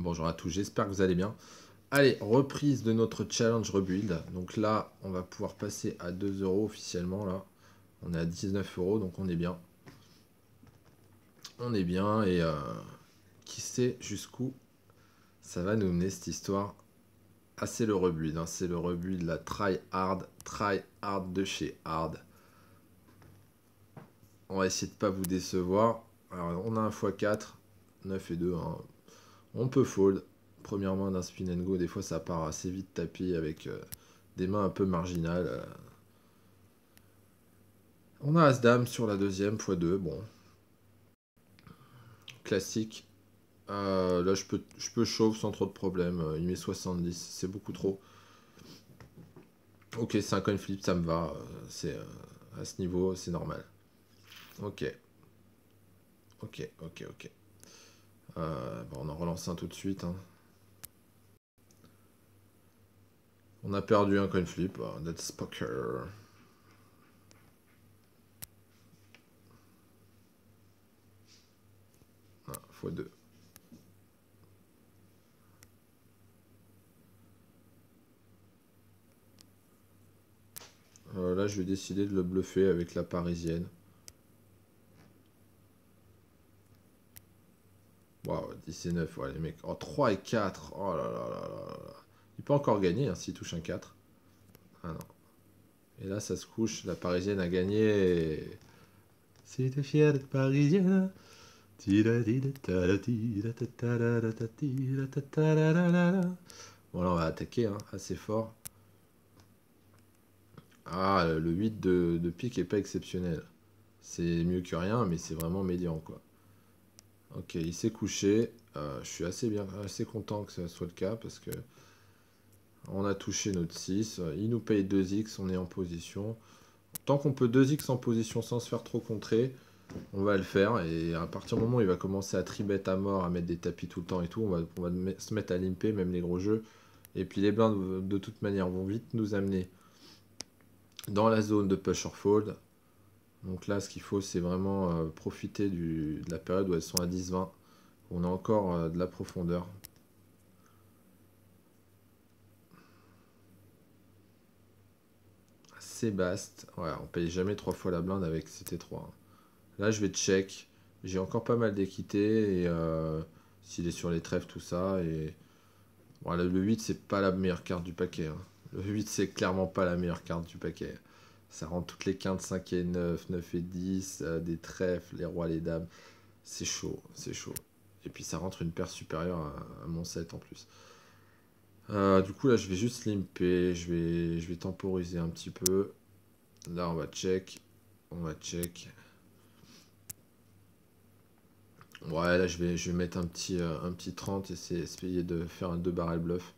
Bonjour à tous, j'espère que vous allez bien. Allez, reprise de notre challenge rebuild. Donc là, on va pouvoir passer à 2 euros officiellement. Là, on est à 19 euros, donc on est bien. On est bien et euh, qui sait jusqu'où ça va nous mener cette histoire? Ah, c'est le rebuild, hein. c'est le rebuild, la try hard, try hard de chez hard. On va essayer de pas vous décevoir. Alors, on a un x4, 9 et 2. Hein. On peut fold. Première main d'un spin and go, des fois ça part assez vite tapis avec euh, des mains un peu marginales. Euh. On a As-Dame sur la deuxième, x2, bon. Classique. Euh, là, je peux, je peux sans trop de problème. Il met 70, c'est beaucoup trop. Ok, c'est un coin flip, ça me va. C'est à ce niveau, c'est normal. Ok. Ok, ok, ok. Euh, on en relance un tout de suite. Hein. On a perdu un coin flip. Oh, that's poker. Ah, x2. Euh, là, je vais décider de le bluffer avec la parisienne. Waouh, 19, ouais, les mecs. Oh, 3 et 4. Oh là là là là Il peut encore gagner hein, s'il touche un 4. Ah non. Et là, ça se couche. La parisienne a gagné. Si t'es fier d'être parisienne. Bon, là, on va attaquer hein, assez fort. Ah, le 8 de, de pique est pas exceptionnel. C'est mieux que rien, mais c'est vraiment médian, quoi. Ok, il s'est couché. Euh, je suis assez bien, assez content que ce soit le cas parce que on a touché notre 6. Il nous paye 2x, on est en position. Tant qu'on peut 2x en position sans se faire trop contrer, on va le faire. Et à partir du moment où il va commencer à tribet à mort, à mettre des tapis tout le temps et tout, on va, on va se mettre à limper, même les gros jeux. Et puis les blindes, de toute manière, vont vite nous amener dans la zone de push or fold. Donc là, ce qu'il faut, c'est vraiment euh, profiter de la période où elles sont à 10-20. On a encore euh, de la profondeur. Sébast. Ouais, on paye jamais trois fois la blinde avec CT3. Hein. Là, je vais check. J'ai encore pas mal d'équité. Et euh, s'il est sur les trèfles, tout ça. Et voilà, le 8, c'est pas la meilleure carte du paquet. Hein. Le 8, c'est clairement pas la meilleure carte du paquet. Ça rend toutes les quintes 5 et 9, 9 et 10, euh, des trèfles, les rois, les dames. C'est chaud, c'est chaud. Et puis ça rentre une paire supérieure à, mon 7 en plus. Euh, du coup là je vais juste limper, je vais, je vais temporiser un petit peu. Là on va check, on va check. Ouais là je vais, je vais mettre un petit, euh, un petit 30 et essayer de faire un 2 barrel bluff.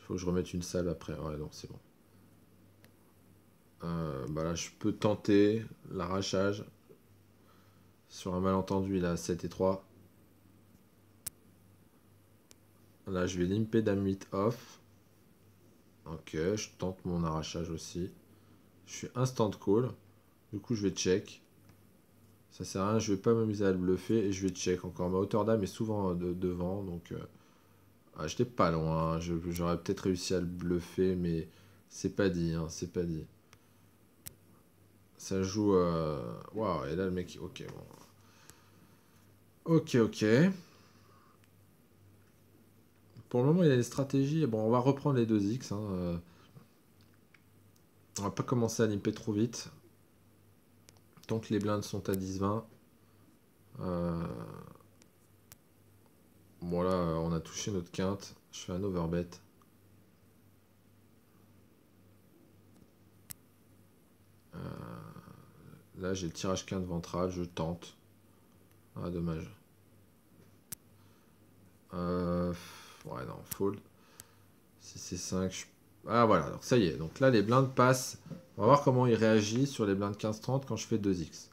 Il faut que je remette une salle après. Ouais non c'est bon. Euh, bah là, je peux tenter l'arrachage. Sur un malentendu, il a 7 et 3. Là, je vais limper dame 8 off. Ok, je tente mon arrachage aussi. Je suis instant call. Du coup, je vais check. Ça sert à rien, je vais pas m'amuser à le bluffer et je vais check encore. Ma hauteur d'âme est souvent devant, donc euh, ah, j'étais pas loin. J'aurais peut-être réussi à le bluffer, mais c'est pas dit, hein, c'est pas dit. Ça joue... Euh, waouh, et là le mec... Ok, bon. Ok, ok. Pour le moment, il y a des stratégies. Bon, on va reprendre les deux X. Hein. Euh. On va pas commencer à limper trop vite. Tant que les blindes sont à 10-20. Euh. Bon là, on a touché notre quinte. Je fais un overbet. Euh... Là, j'ai le tirage quinte ventral, je tente. Ah, dommage. Euh, ouais, non, fold. Si c'est 5, Ah, voilà, donc ça y est. Donc là, les blindes passent. On va voir comment il réagit sur les blindes 15-30 quand je fais 2x.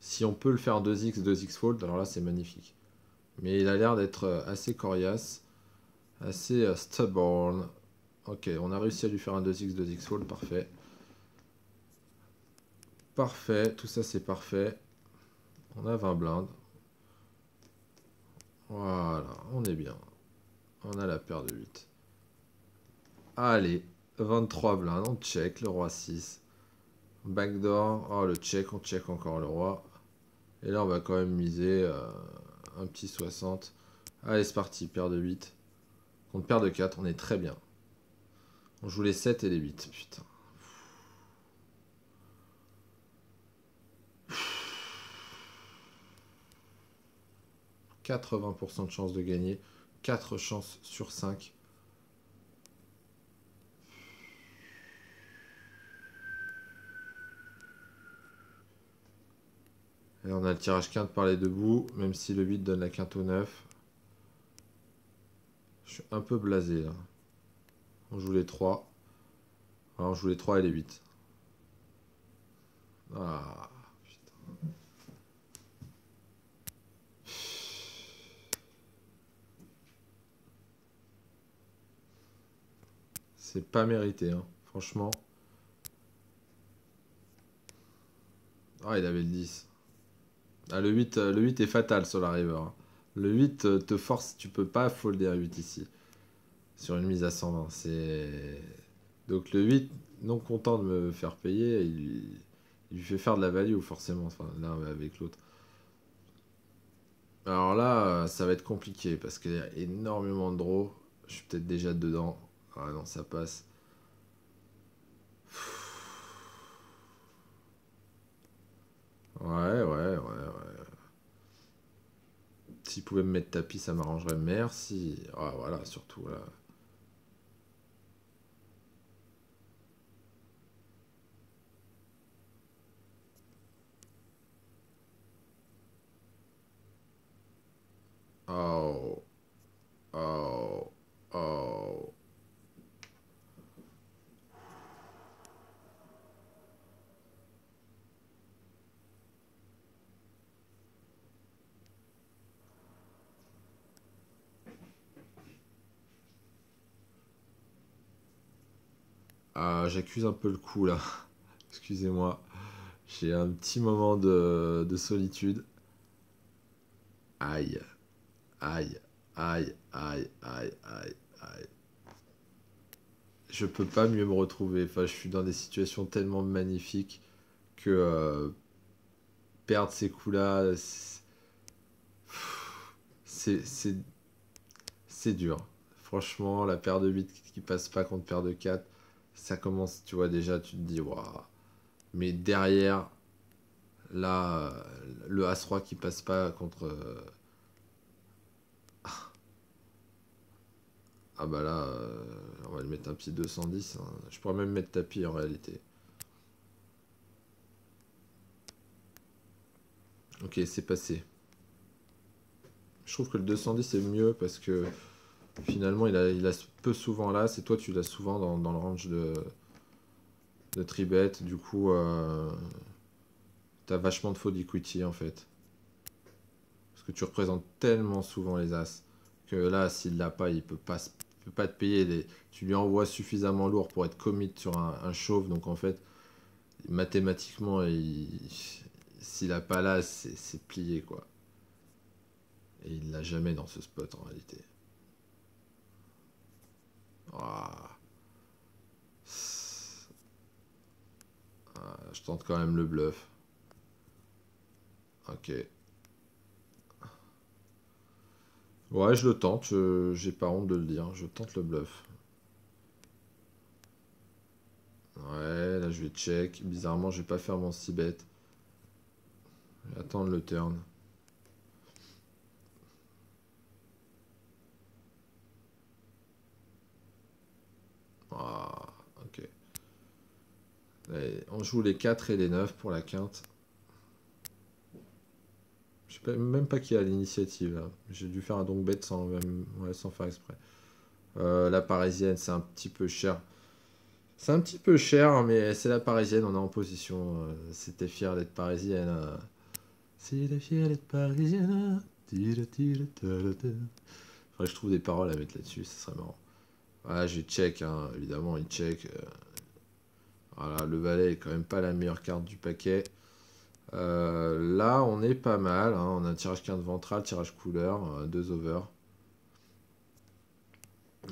Si on peut le faire 2x, 2x fold, alors là, c'est magnifique. Mais il a l'air d'être euh, assez coriace, assez euh, stubborn. Ok, on a réussi à lui faire un 2x, 2x fold, parfait. Parfait, tout ça c'est parfait. On a 20 blindes. Voilà, on est bien. On a la paire de 8. Allez, 23 blindes, on check, le roi 6. Backdoor, oh le check, on check encore le roi. Et là on va quand même miser euh, un petit 60. Allez c'est parti, paire de 8. Contre paire de 4, on est très bien. On joue les 7 et les 8, putain. 80% de chance de gagner. 4 chances sur 5. Et on a le tirage quinte par les deux bouts, même si le 8 donne la quinte au 9. Je suis un peu blasé là. On joue les 3. Alors on joue les 3 et les 8. Ah. C'est pas mérité, hein. franchement. Ah, il avait le 10. Ah, le 8, euh, le 8 est fatal sur la river. Hein. Le 8 euh, te force, tu peux pas folder un 8 ici. Sur une mise à 120. C'est... Donc le 8, non content de me faire payer, il, lui fait faire de la value forcément. Enfin, là, avec l'autre. Alors là, euh, ça va être compliqué parce qu'il y a énormément de draws. Je suis peut-être déjà dedans. Ah non, ça passe. Ouais, ouais, ouais, ouais. S'il pouvait me mettre tapis, ça m'arrangerait. Merci. Ah, voilà, surtout, là. Oh. Oh. Oh. Ah, j'accuse un peu le coup là. Excusez-moi. J'ai un petit moment de, solitude. Aïe. Aïe. Aïe. Aïe. Aïe. Aïe. Aïe. Je peux pas mieux me retrouver. Enfin, je suis dans des situations tellement magnifiques que euh, perdre ces coups-là, c'est dur. Franchement, la paire de 8 qui passe pas contre paire de 4, ça commence, tu vois, déjà, tu te dis, waouh. Mais derrière, là, le As-Roi qui passe pas contre. Euh, ah bah là, euh, on va lui mettre un petit 210. Hein. Je pourrais même mettre tapis en réalité. Ok, c'est passé. Je trouve que le 210 est mieux parce que Finalement, il a, il a peu souvent là. C'est toi, tu l'as souvent dans, le range de, de tribet. Du coup, euh, tu as vachement de faux d'equity en fait. Parce que tu représentes tellement souvent les as que là, s'il l'a pas, il peut pas, peut pas te payer. Tu lui envoies suffisamment lourd pour être commit sur un, chauve. Donc en fait, mathématiquement, s'il a pas là, c'est plié quoi. Et il l'a jamais dans ce spot en réalité. Ah. Ah, je tente quand même le bluff. Ok. Ouais, je le tente. J'ai pas honte de le dire. Je tente le bluff. Ouais, là je vais check. Bizarrement, je vais pas faire mon 6 bet. Je vais attendre le turn. Ah, ok. on joue les 4 et les 9 pour la quinte. Je sais même pas qui a l'initiative. J'ai dû faire un donc bête sans, sans faire exprès. Euh, la parisienne, c'est un petit peu cher. C'est un petit peu cher, mais c'est la parisienne, on est en position. Euh, c'était fier d'être parisienne. C'était fier d'être parisienne. Faudrait que je trouve des paroles à mettre là-dessus, ce serait marrant. Voilà, je check, hein, évidemment, il check. Euh. voilà, le valet est quand même pas la meilleure carte du paquet. Euh, là, on est pas mal. Hein, on a un tirage quinte ventral, tirage couleur, euh, deux over.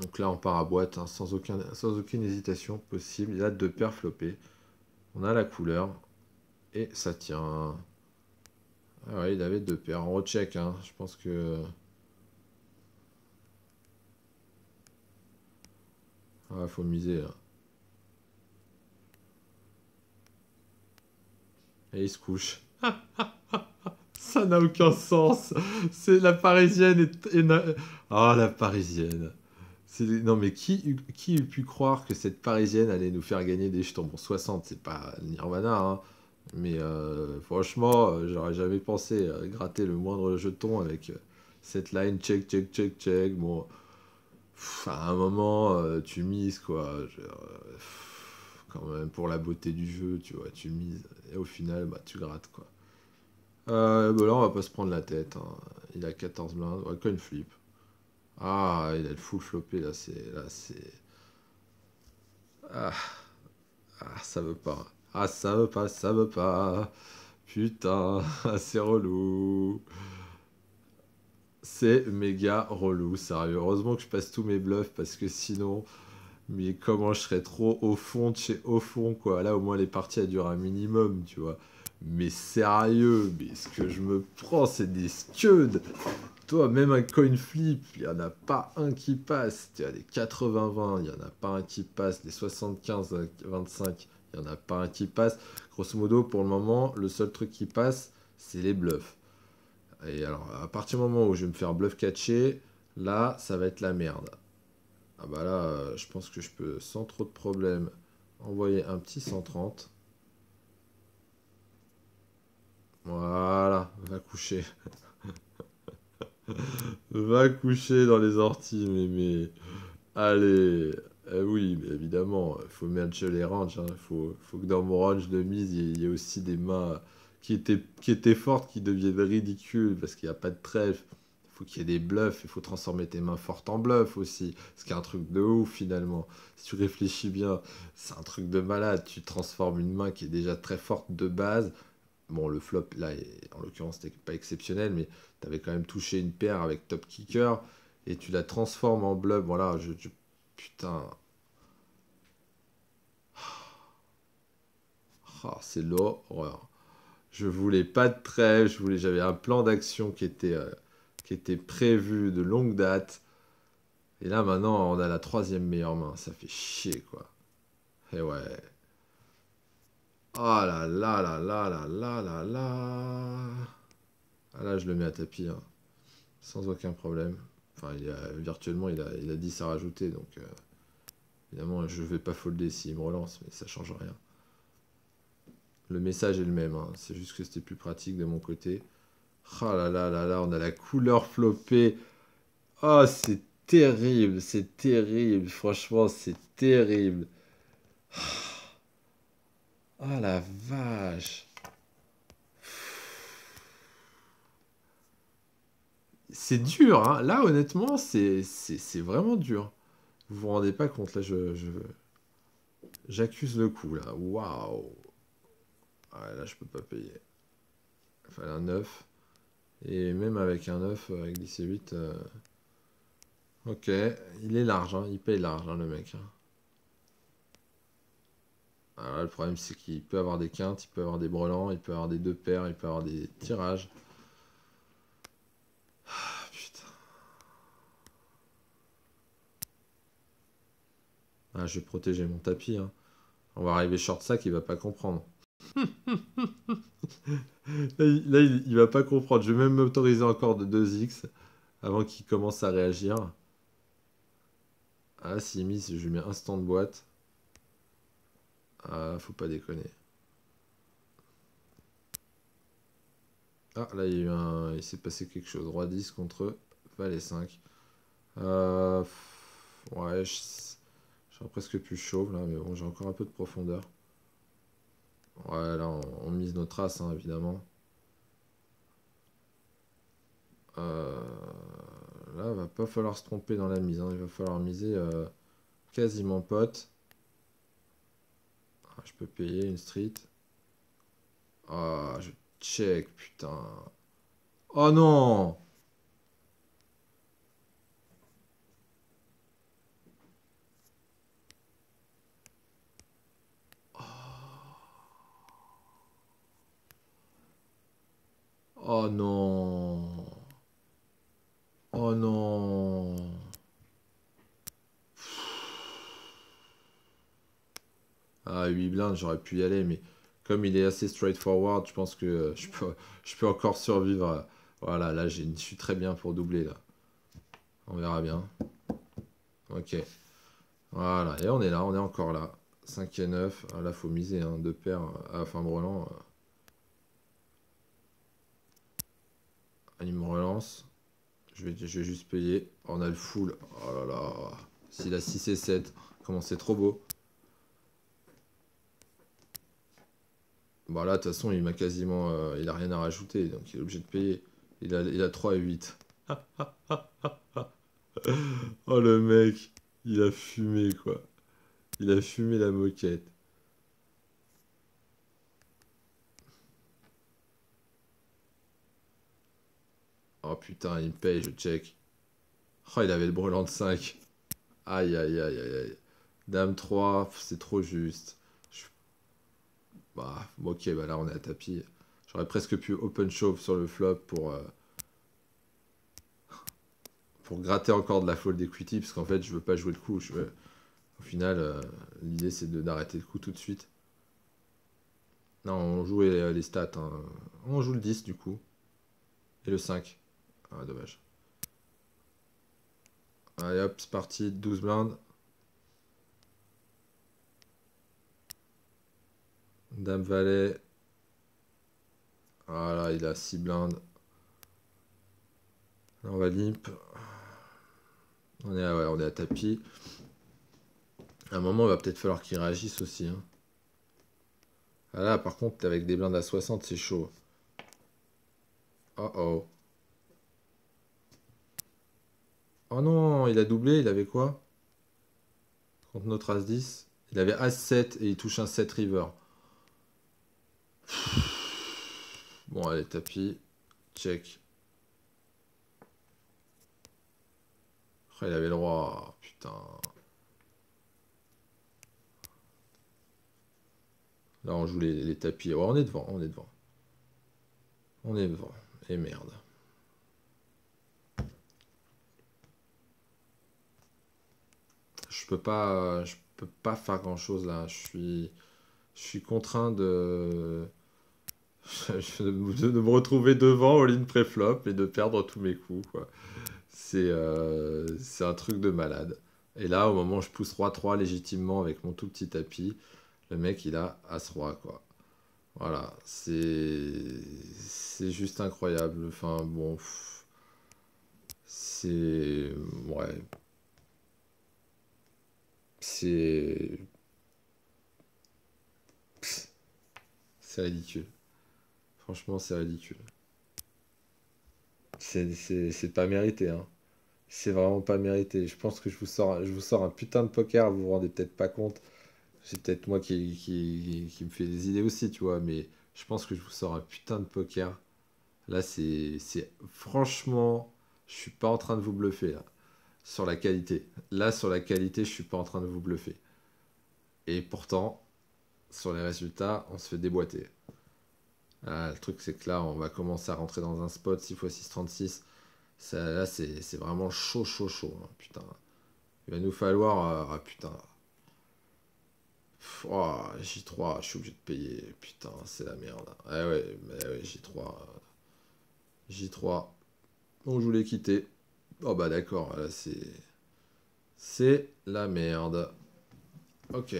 Donc là, on part à boîte, hein, sans, sans aucune hésitation possible. Il a deux paires flopées. On a la couleur. Et ça tient. Ah ouais, il avait deux paires. On recheck, hein. Je pense que... Ah, faut miser. Et il se couche. Ça n'a aucun sens. C'est la parisienne et... Ah, la parisienne. Non, mais qui, qui eût pu croire que cette parisienne allait nous faire gagner des jetons? Bon, 60, c'est pas Nirvana, hein. Mais euh, franchement, euh, j'aurais jamais pensé gratter le moindre jeton avec euh, cette line check, check, check, check. Bon, à un moment, tu mises quoi. quand même, pour la beauté du jeu, tu vois, tu mises. Et au final, bah, tu grattes quoi. Euh, bah là, on va pas se prendre la tête. Hein. Il a 14 blindes. Ouais, coin flip. Ah, il a le full flopé là. C'est. Là, c'est. Ah. ah, ça veut pas. Ah, ça veut pas, ça veut pas. Putain, c'est relou. C'est méga relou, sérieux. Heureusement que je passe tous mes bluffs parce que sinon, mais comment je serais trop au fond de chez au fond, quoi. Là, au moins, les parties, elles durent un minimum, tu vois. Mais sérieux, mais ce que je me prends, c'est des scuds. Toi, même un coin flip, il n'y en a pas un qui passe. Tu as des 80-20, il n'y en a pas un qui passe. Des 75-25, il n'y en a pas un qui passe. Grosso modo, pour le moment, le seul truc qui passe, c'est les bluffs. Et alors, à partir du moment où je vais me faire bluff catcher, là, ça va être la merde. Ah bah là, euh, je pense que je peux, sans trop de problème, envoyer un petit 130. Voilà, va coucher. va coucher dans les orties, mais. Allez, eh oui, mais évidemment, il faut matcher les ranges. Il hein. faut, faut, que dans mon range de mise, il y, ait aussi des mains qui étaient, qui étaient fortes, qui deviennent ridicules, parce qu'il n'y a pas de trèfle. Il faut qu'il y ait des bluffs, il faut transformer tes mains fortes en bluffs aussi. Ce qui est un truc de ouf finalement. Si tu réfléchis bien, c'est un truc de malade. Tu transformes une main qui est déjà très forte de base. Bon, le flop, là, en l'occurrence, c'était pas exceptionnel, mais tu avais quand même touché une paire avec top kicker et tu la transformes en bluff. Voilà, je Putain. Oh, c'est l'horreur. Je voulais pas de trêve, je voulais, j'avais un plan d'action qui était, euh, qui était prévu de longue date. Et là maintenant, on a la troisième meilleure main. Ça fait chier, quoi. Et ouais. Oh là là là là là là là là. Ah là, je le mets à tapis. Hein. Sans aucun problème. Enfin, il a, virtuellement, il a, il a 10 à rajouter, donc euh, évidemment, je vais pas folder s'il me relance, mais ça change rien. Le message est le même, hein. c'est juste que c'était plus pratique de mon côté. Oh là là là là, on a la couleur flopée. Oh, c'est terrible, c'est terrible, franchement, c'est terrible. Oh la vache. c'est dur, hein. Là, honnêtement, c'est vraiment dur. Vous vous rendez pas compte, là, je... J'accuse le coup, là. Waouh Ouais, là, je peux pas payer. Il fallait un 9. Et même avec un 9, avec 10 et 8... Ok, il est large, hein. il paye large, hein, le mec. Hein. Alors le problème, c'est qu'il peut avoir des quintes, il peut avoir des brelans, il peut avoir des deux paires, il peut avoir des tirages. Ah, je vais protéger mon tapis. On va arriver short sac, il va pas comprendre. là, il, va pas comprendre. Je vais même m'autoriser encore de 2x avant qu'il commence à réagir. Ah, s'il mise, je lui mets instant de boîte. Ah, faut pas déconner. Ah, là, il, y a eu un... il s'est passé quelque chose. Roi 10 contre Valet 5. Euh... Ouais, je presque plus chauve là, mais bon, j'ai encore un peu de profondeur. Ouais, là, on, mise nos traces, hein, évidemment. Euh, là, va pas falloir se tromper dans la mise. Hein. Il va falloir miser euh, quasiment pote. Ah, je peux payer une street. Ah, je check, putain. Oh non Oh non. Oh non. Ah, 8 blindes, j'aurais pu y aller, mais comme il est assez straightforward, je pense que je peux, je peux encore survivre. Voilà, là, je suis très bien pour doubler, là. On verra bien. Ok. Voilà, et on est là, on est encore là. 5 et 9. Ah, là, faut miser, hein, deux paires à fin brelan. Il me relance. Je vais, juste payer. On a le full. Oh là là. S'il a 6 et 7, comment c'est trop beau. Bon là, de toute façon, il m'a quasiment... Euh, il a rien à rajouter, donc il est obligé de payer. Il a, il a 3 et 8. oh le mec, il a fumé quoi. Il a fumé la moquette. Oh putain, il me paye, je check. Oh, il avait le brelan de 5. Aïe, aïe, aïe, aïe, aïe. Dame 3, c'est trop juste. Bah, ok, bah là on est à tapis. J'aurais presque pu open shove sur le flop pour... Euh, pour gratter encore de la fold equity, parce qu'en fait, je veux pas jouer le coup. Je Au final, euh, l'idée, c'est d'arrêter le coup tout de suite. Non, on joue les, stats. Hein. On joue le 10, du coup. Et le 5. Ah, dommage. Allez hop, c'est parti. 12 blindes. Dame Valet. Voilà, il a 6 blindes. on va limp. On est, à, on est à tapis. À un moment, il va peut-être falloir qu'il réagisse aussi. Hein. Ah là, par contre, avec des blindes à 60, c'est chaud. Oh oh. Oh non, il a doublé, il avait quoi? Contre notre As-10 Il avait As-7 et il touche un 7 river. Bon, allez, tapis. Check. Il avait le droit. Putain. Là, on joue les, tapis. on est devant, on est devant. On est devant. Et merde. Je peux pas, je peux pas faire grand chose là. Je suis, je suis contraint de, de, me retrouver devant all-in pré-flop et de perdre tous mes coups. Quoi. Euh, c'est un truc de malade. Et là, au moment où je pousse roi-3 légitimement avec mon tout petit tapis, le mec, il a As-Roi, quoi. Voilà, c'est c'est juste incroyable. Enfin, bon, c'est... Ouais. C'est... C'est ridicule. Franchement, c'est ridicule. C'est pas mérité, hein. C'est vraiment pas mérité. Je pense que je vous sors, un putain de poker, vous vous rendez peut-être pas compte. C'est peut-être moi qui, me fait des idées aussi, tu vois, mais je pense que je vous sors un putain de poker. Là, c'est franchement, je suis pas en train de vous bluffer là, sur la qualité. Là, sur la qualité, je suis pas en train de vous bluffer. Et pourtant, sur les résultats, on se fait déboîter. Ah, le truc, c'est que là, on va commencer à rentrer dans un spot 6 x 6, 36. Ça, là, c'est vraiment chaud, chaud, chaud. Hein, putain. Il va nous falloir. Euh, ah, putain. Oh, J3, je suis obligé de payer. Putain, c'est la merde. Ah ouais, mais ouais, J3. J3. Bon, je voulais quitter. Oh bah d'accord, là c'est... C'est la merde. Ok.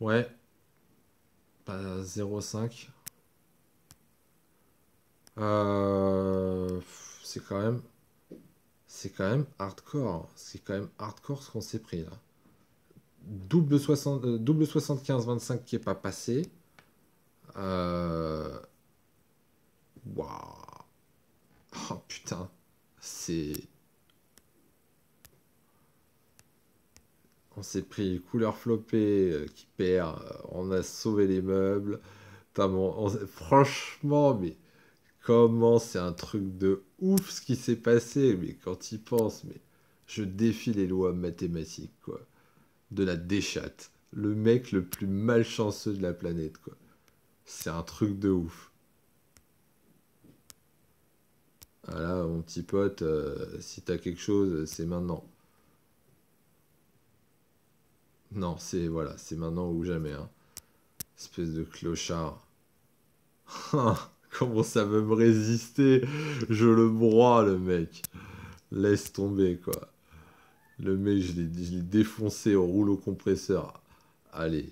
Ouais. Pas 0,5. Euh, c'est quand même. C'est quand même hardcore. C'est quand même hardcore ce qu'on s'est pris là. Double, 60, euh, double 75-25 qui est pas passé. Euh... Waouh. Oh putain. C'est. On s'est pris couleur flopée euh, qui perd. On a sauvé les meubles. franchement, mais comment c'est un truc de ouf ce qui s'est passé. Mais quand il pense, mais Je défie les lois mathématiques, quoi. De la déchatte. Le mec le plus malchanceux de la planète, quoi. C'est un truc de ouf. Voilà, mon petit pote, euh, si t'as quelque chose, c'est maintenant. Non, c'est voilà, c'est maintenant ou jamais. Hein. Espèce de clochard. Comment ça veut me résister? Je le broie, le mec. Laisse tomber, quoi. Le mec, je l'ai défoncé au rouleau compresseur. Allez,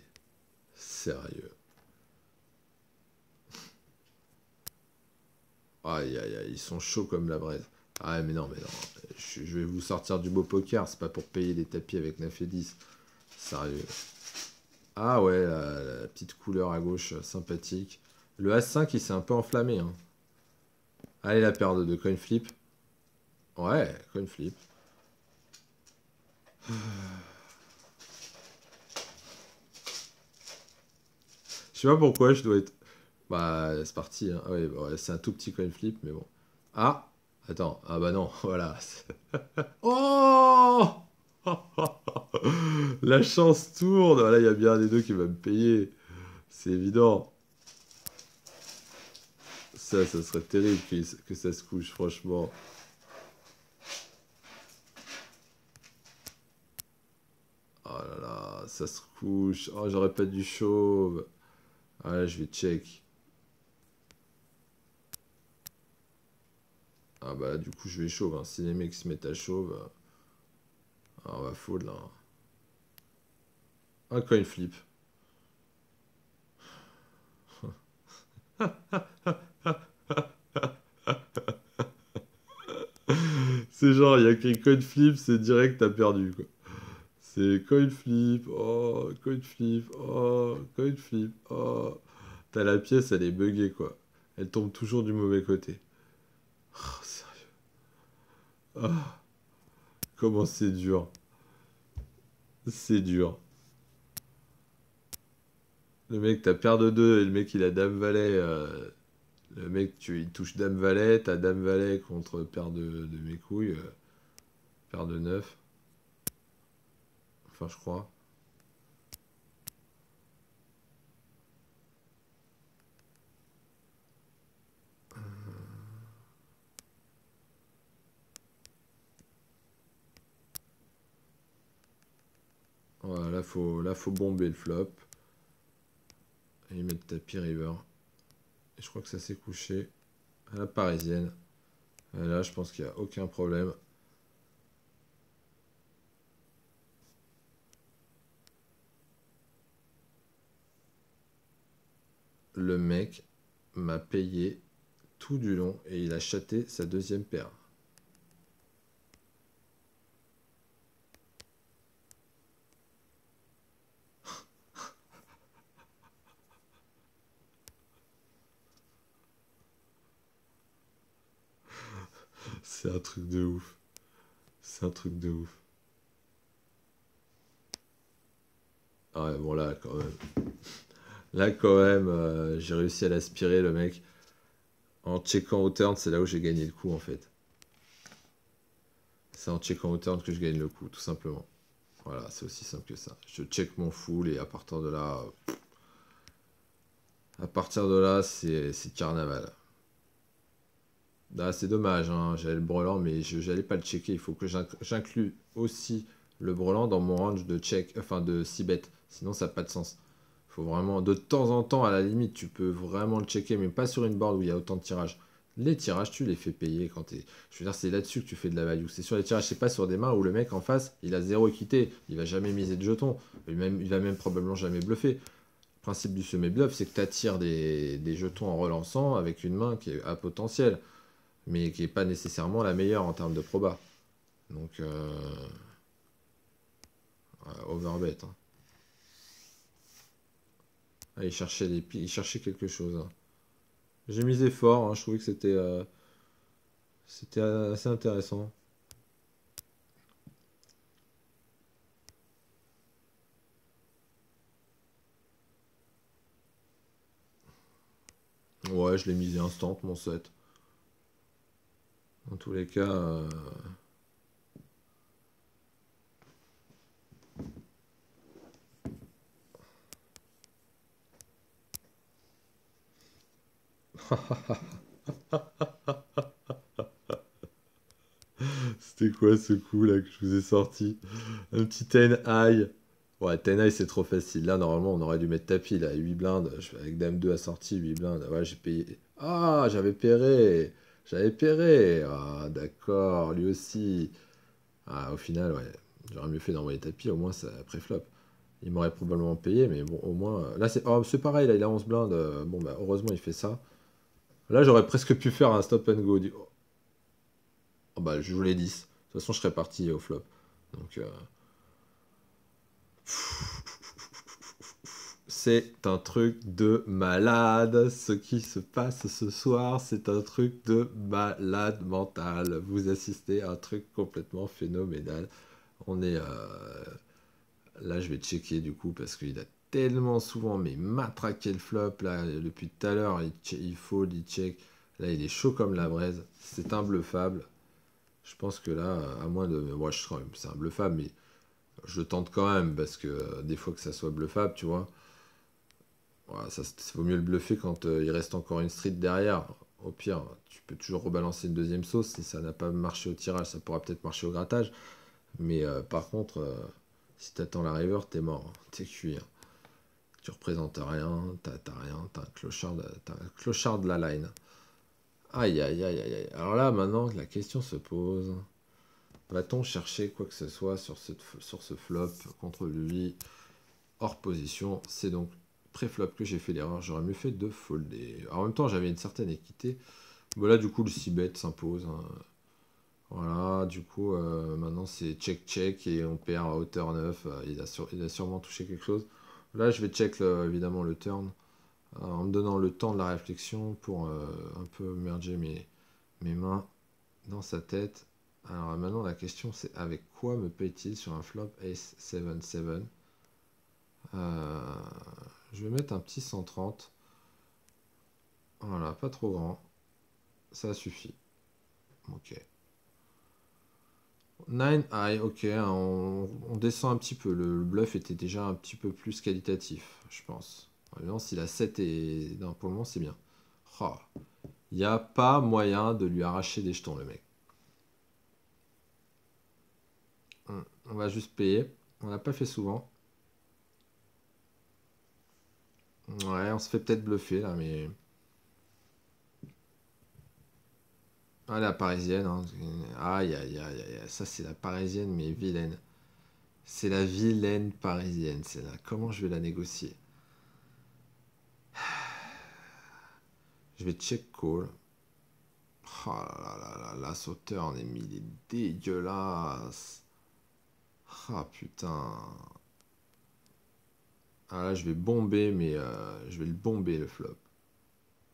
sérieux. Aïe, aïe, aïe, ils sont chauds comme la braise. Ah, mais non, mais non. Je, vais vous sortir du beau poker. C'est pas pour payer les tapis avec 9 et 10. Sérieux. Ah ouais, la, petite couleur à gauche, sympathique. Le As5, il s'est un peu enflammé. Hein. Allez, la paire de coin flip. Ouais, coin flip. Je sais pas pourquoi je dois être... Bah, c'est parti. Hein. Ouais, bah c'est un tout petit coin flip, mais bon. Ah Attends. Ah bah non, voilà. oh La chance tourne. Là, il y a bien un des deux qui va me payer. C'est évident. Ça, ça serait terrible que, ça se couche, franchement. Oh là là, ça se couche. Oh, j'aurais pas du chauve. Ah là, je vais check. Ah bah du coup je vais chauve. Hein. Si les mecs se mettent à chauve, ah, on va fold là. Un coin flip. c'est genre, il y a écrit coin flip, c'est direct, t'as perdu quoi. C'est coin flip, oh, coin flip, oh, coin flip, oh. T'as la pièce, elle est buggée quoi. Elle tombe toujours du mauvais côté. Oh, sérieux. Oh. Comment c'est dur. C'est dur. Le mec, t'as paire de 2 et le mec, il a dame valet. Euh, le mec, tu, il touche dame valet, t'as dame valet contre paire de, de mes couilles. Euh, paire de 9. Je crois. Voilà, là faut, là, faut bomber le flop. Et mettre tapis river. Et je crois que ça s'est couché à la parisienne. Et là, je pense qu'il n'y a aucun problème. Le mec m'a payé tout du long et il a chaté sa deuxième paire. C'est un truc de ouf. C'est un truc de ouf. Ah ouais, bon là, quand même. Là, quand même, euh, j'ai réussi à l'aspirer, le mec. En checkant au turn, c'est là où j'ai gagné le coup, en fait. C'est en checkant au turn que je gagne le coup, tout simplement. Voilà, c'est aussi simple que ça. Je check mon full et à partir de là... À partir de là, c'est carnaval. Ah, c'est dommage, hein. j'avais le brelan, mais je n'allais pas le checker. Il faut que j'inclue aussi le brelan dans mon range de check, enfin de 6 bêtes. Sinon, ça n'a pas de sens. Faut vraiment, de temps en temps, à la limite, tu peux vraiment le checker, mais pas sur une board où il y a autant de tirages. Les tirages, tu les fais payer quand tu es. Je veux dire, c'est là-dessus que tu fais de la value. C'est sur les tirages, c'est pas sur des mains où le mec en face, il a zéro équité. Il va jamais miser de jetons. Il, va même probablement jamais bluffer. Le principe du semi-bluff, c'est que tu attires des, des jetons en relançant avec une main qui est à potentiel mais qui n'est pas nécessairement la meilleure en termes de proba. Donc, euh... overbet. Hein. Il, cherchait il cherchait quelque chose. Hein. J'ai misé fort, hein. je trouvais que c'était euh... c'était assez intéressant. Ouais, je l'ai misé instant, mon set. Dans tous les cas, euh, C'était quoi ce coup là que je vous ai sorti? Un petit ten high. Ouais, ten high c'est trop facile. Là, normalement, on aurait dû mettre tapis là. 8 blindes. Avec Dame 2 assorti, 8 blindes. Ouais, j'ai payé. Ah, j'avais péré. J'avais péré. Ah, d'accord, lui aussi. Ah, au final, ouais. J'aurais mieux fait d'envoyer tapis, au moins ça pré-flop. Il m'aurait probablement payé, mais bon, au moins. Euh, là, c'est oh, pareil, là, il a 11 blindes. Euh, bon, bah, heureusement, il fait ça. Là, j'aurais presque pu faire un stop and go. Oh, bah, je voulais 10. De toute façon, je serais parti au flop. Donc. Euh, c'est un truc de malade. Ce qui se passe ce soir, c'est un truc de malade mental. Vous assistez à un truc complètement phénoménal. On est. Là, je vais checker du coup parce qu'il a tellement souvent mais matraqué le flop là depuis tout à l'heure. Il, il fold, il check. Là, il est chaud comme la braise. C'est un bluffable. Je pense que là, à moins de. Moi, je c'est un bluffable, mais je tente quand même parce que euh, des fois que ça soit bluffable, tu vois. ça, vaut mieux le bluffer quand euh, il reste encore une street derrière. Au pire, tu peux toujours rebalancer une deuxième sauce. Si ça n'a pas marché au tirage, ça pourra peut-être marcher au grattage. Mais euh, par contre, si t'attends la river, t'es mort. T'es cuit. Hein. Tu représentes rien, t'as rien, t'as un clochard, de, un clochard de la line. Aïe, aïe, aïe, aïe. Alors là, maintenant, la question se pose. Va-t-on chercher quoi que ce soit sur, sur ce flop contre lui hors position? C'est donc pré-flop que j'ai fait l'erreur. J'aurais mieux fait de folder. en même temps, j'avais une certaine équité. Voilà, du coup, le 6 bet s'impose. Hein. Voilà, du coup, euh, maintenant c'est check-check et on perd à hauteur 9. Euh, il, a sûrement touché quelque chose. Là, je vais check évidemment le turn euh, en me donnant le temps de la réflexion pour un peu merger mes, mains dans sa tête. Alors maintenant, la question c'est avec quoi me paye-t-il sur un flop Ace 7-7 Je vais mettre un petit 130. Voilà, pas trop grand. Ça suffit. Ok. 9 high, ok, hein, on, descend un petit peu. Le, bluff était déjà un petit peu plus qualitatif, je pense. Maintenant, s'il a 7 et. Pour le moment, c'est bien. Il n'y a pas moyen de lui arracher des jetons, le mec. Hum, on va juste payer. On l'a pas fait souvent. Ouais, on se fait peut-être bluffer là, mais. Ah, la parisienne. Hein. Aïe, aïe, aïe, aïe. Ça, c'est la parisienne, mais vilaine. C'est la vilaine parisienne, c'est là. Comment je vais la négocier? Je vais check call. Oh là là là là, sauteur, on est mis, il est dégueulasse. Ah putain. Ah là, je vais bomber, mais euh, je vais le bomber le flop.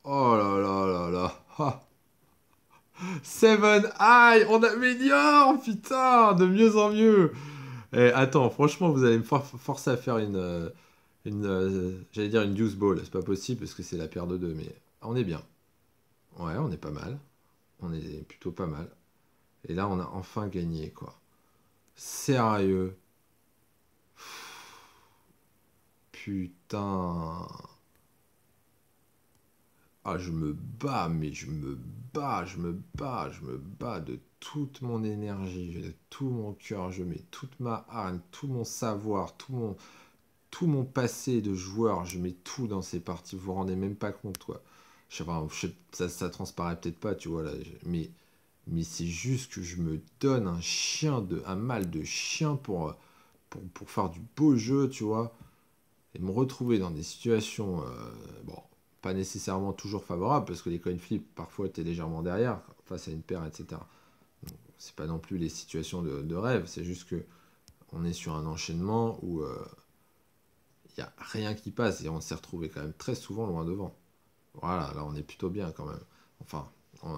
Oh là là là là. Ah. Seven Eye, on améliore, putain, de mieux en mieux. Eh, attends, franchement, vous allez me forcer à faire une, euh, euh, j'allais dire une deuce ball. C'est pas possible parce que c'est la paire de deux, mais on est bien. Ouais, on est pas mal. On est plutôt pas mal. Et là, on a enfin gagné, quoi. Sérieux. Putain. Ah, je me bats, mais je me bats, je me bats, je me bats de toute mon énergie, de tout mon cœur, je mets toute ma âme, tout mon savoir, tout mon, tout mon passé de joueur, je mets tout dans ces parties. Vous vous rendez même pas compte, quoi. Ça, ça transparaît peut-être pas, tu vois, là, mais, mais c'est juste que je me donne un chien, de, un mal de chien pour, pour, pour faire du beau jeu, tu vois, et me retrouver dans des situations, euh, bon, pas nécessairement toujours favorable, parce que les coin flips, parfois, tu es légèrement derrière, face à une paire, etc. C'est pas non plus les situations de, rêve, c'est juste que on est sur un enchaînement où il euh, n'y a rien qui passe et on s'est retrouvé quand même très souvent loin devant. Voilà, là on est plutôt bien quand même. Enfin, euh,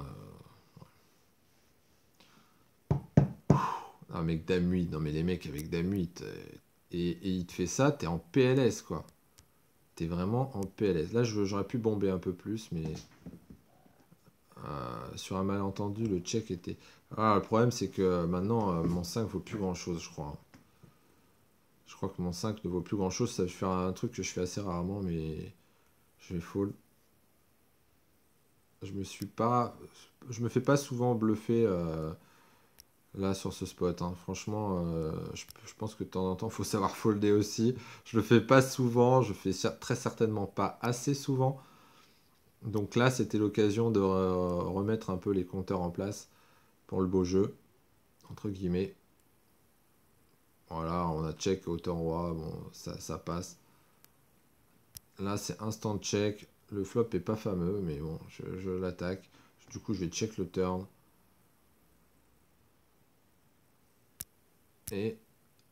non, mais 8, non mais les mecs avec Dame 8, euh, et, et il te fait ça, t'es en PLS quoi vraiment en PLS. Là, j'aurais pu bomber un peu plus, mais euh, sur un malentendu, le check était. Ah, le problème, c'est que maintenant, euh, mon 5 vaut plus grand chose, je crois. Je crois que mon 5 ne vaut plus grand chose. Ça va faire un truc que je fais assez rarement, mais je vais full. Je me suis pas... Je me fais pas souvent bluffer euh, là sur ce spot. hein. Franchement, euh, je, je pense que de temps en temps, il faut savoir folder aussi. Je le fais pas souvent, je fais très certainement pas assez souvent. Donc là, c'était l'occasion de re- remettre un peu les compteurs en place pour le beau jeu, entre guillemets. Voilà, on a check hauteur roi, bon, ça, ça passe. Là, c'est instant check. Le flop est pas fameux, mais bon, je, je l'attaque. Du coup, je vais check le turn. Et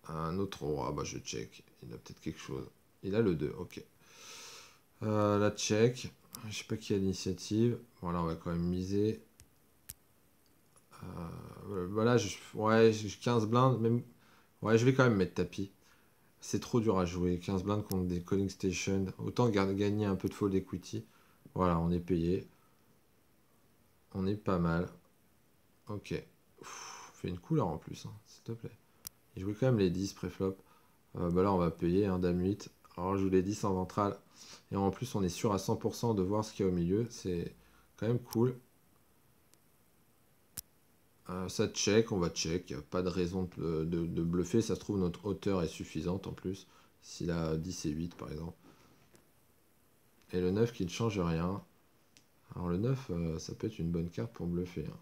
un autre roi, bah je check. Il a peut-être quelque chose. Il a le 2, ok. Euh, la check. Je sais pas qui a l'initiative. Voilà, on va quand même miser. Euh, voilà, je, ouais, j'ai 15 blindes. Même, ouais, je vais quand même mettre tapis. C'est trop dur à jouer. 15 blindes contre des calling stations. Autant gagner un peu de fold equity. Voilà, on est payé. On est pas mal. Ok. Fais une couleur en plus, hein, s'il te plaît. Il jouait quand même les 10 préflop. Euh, bah là, on va payer un dame 8. Alors, je joue les 10 en ventral. Et en plus, on est sûr à 100% de voir ce qu'il y a au milieu. C'est quand même cool. Euh, ça check, on va check. Pas de raison de bluffer. Ça se trouve, notre hauteur est suffisante en plus. S'il a 10 et 8, par exemple. Et le 9 qui ne change rien. Alors, le 9, euh, ça peut être une bonne carte pour bluffer. hein.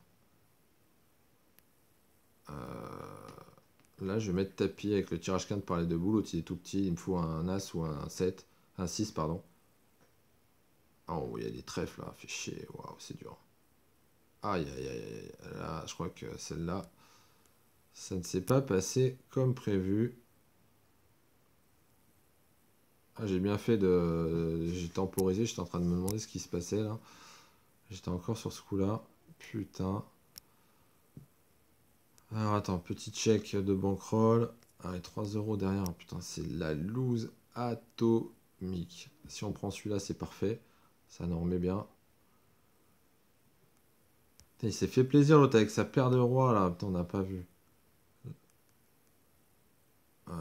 Euh, Là, je vais mettre tapis avec le tirage 15 par les deux boules. L'autre, il est tout petit. Il me faut un As ou un 7. Un 6, pardon. Oh, il y a des trèfles là. Fait chier. Waouh, c'est dur. Aïe, aïe, aïe, aïe. Là, je crois que celle-là, ça ne s'est pas passé comme prévu. Ah, j'ai bien fait de... J'ai temporisé. J'étais en train de me demander ce qui se passait là. J'étais encore sur ce coup-là. Putain. Alors attends, petit check de bankroll. Allez, 3 euros derrière. Putain, c'est la loose atomique. Si on prend celui-là, c'est parfait. Ça nous remet bien. Il s'est fait plaisir l'autre avec sa paire de rois là. Putain, on n'a pas vu. Euh,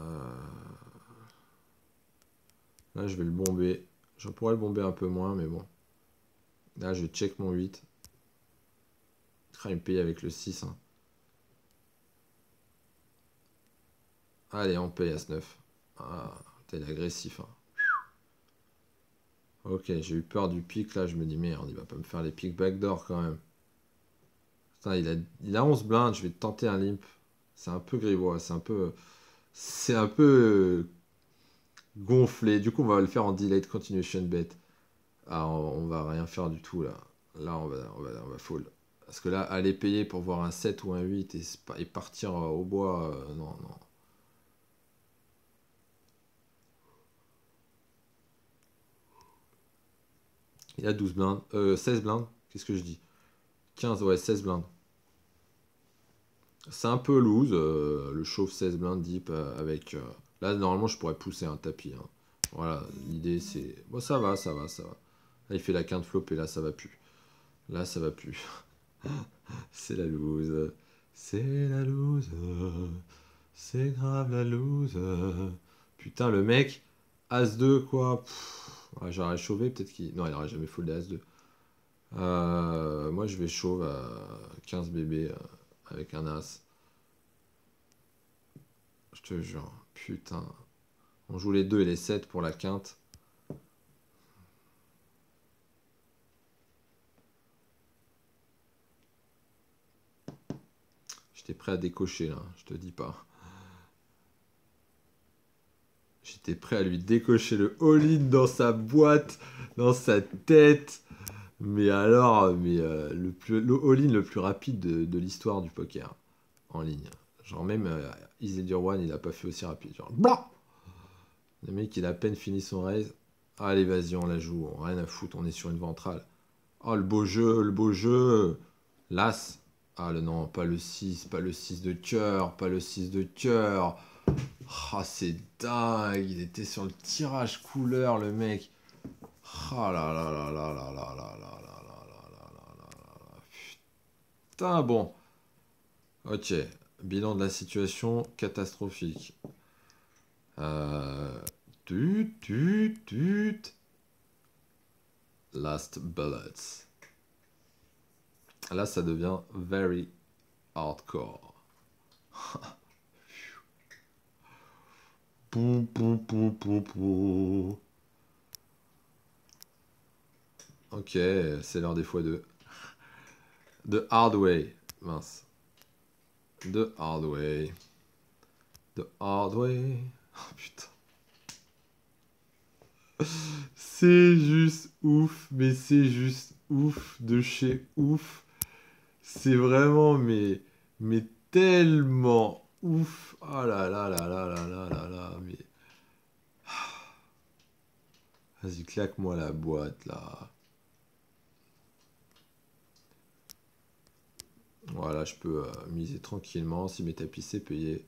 Là, je vais le bomber. Je pourrais le bomber un peu moins, mais bon. Là, je check mon 8. Ah, il me paye avec le 6. hein. Allez, on paye à ce 9. Ah, est agressif. hein. Ok, j'ai eu peur du pic là. Je me dis merde, il va pas me faire les pics backdoor quand même. Putain, il a, il a 11 blindes. Je vais tenter un limp. C'est un peu grivois. C'est un peu. C'est un peu gonflé. Du coup, on va le faire en delayed continuation bet. Ah, on, va rien faire du tout là. Là, on va, on va, on va fold. Parce que là, aller payer pour voir un 7 ou un 8 et, partir au bois, euh, non, non. Il a 12 blindes. Euh, 16 blindes. Qu'est-ce que je dis? 15, ouais, 16 blindes. C'est un peu loose. euh, le chauffe 16 blindes deep euh, avec. euh, Là, normalement, je pourrais pousser un tapis. hein. Voilà, l'idée c'est. Bon, ça va, ça va, ça va. Là, il fait la quinte flop et là, ça va plus. Là, ça va plus. C'est la loose. C'est la loose. C'est grave la loose. Putain, le mec, As-2, quoi. Pff, J'aurais chauvé, peut-être qu'il. Non, il aurait jamais foldé As-2. Euh, moi, je vais chauve à 15 bébés euh, avec un As. Je te jure. Putain. On joue les 2 et les 7 pour la quinte. J'étais prêt à décocher là, je te dis pas. J'étais prêt à lui décocher le all-in dans sa boîte, dans sa tête. Mais alors, mais euh, le, le all-in le plus rapide de, l'histoire du poker en ligne. Genre même euh, Isildur il a pas fait aussi rapide. Genre, blah le mec, il a à peine fini son raise. Allez, vas-y, on la joue. Rien à foutre, on est sur une ventrale. Oh, le beau jeu, le beau jeu. L'As. Ah, le non, pas le 6, pas le 6 de cœur, pas le 6 de cœur. Ah, c'est dingue. Il était sur le tirage couleur, le mec. Ah là là là là là là là là là là là là. Putain, bon. Ok. Bilan de la situation catastrophique. Euh... Last bullets. Là, ça devient very hardcore. Ok, c'est l'heure des fois 2 The hard way. Mince. The hard way. The hard way. Oh putain. C'est juste ouf, mais c'est juste ouf de chez ouf. C'est vraiment, mais, mais tellement ouf. Oh là là là là là là là là, mais. Vas-y, claque-moi la boîte là. Voilà, je peux euh, miser tranquillement si mes tapis c'est payé.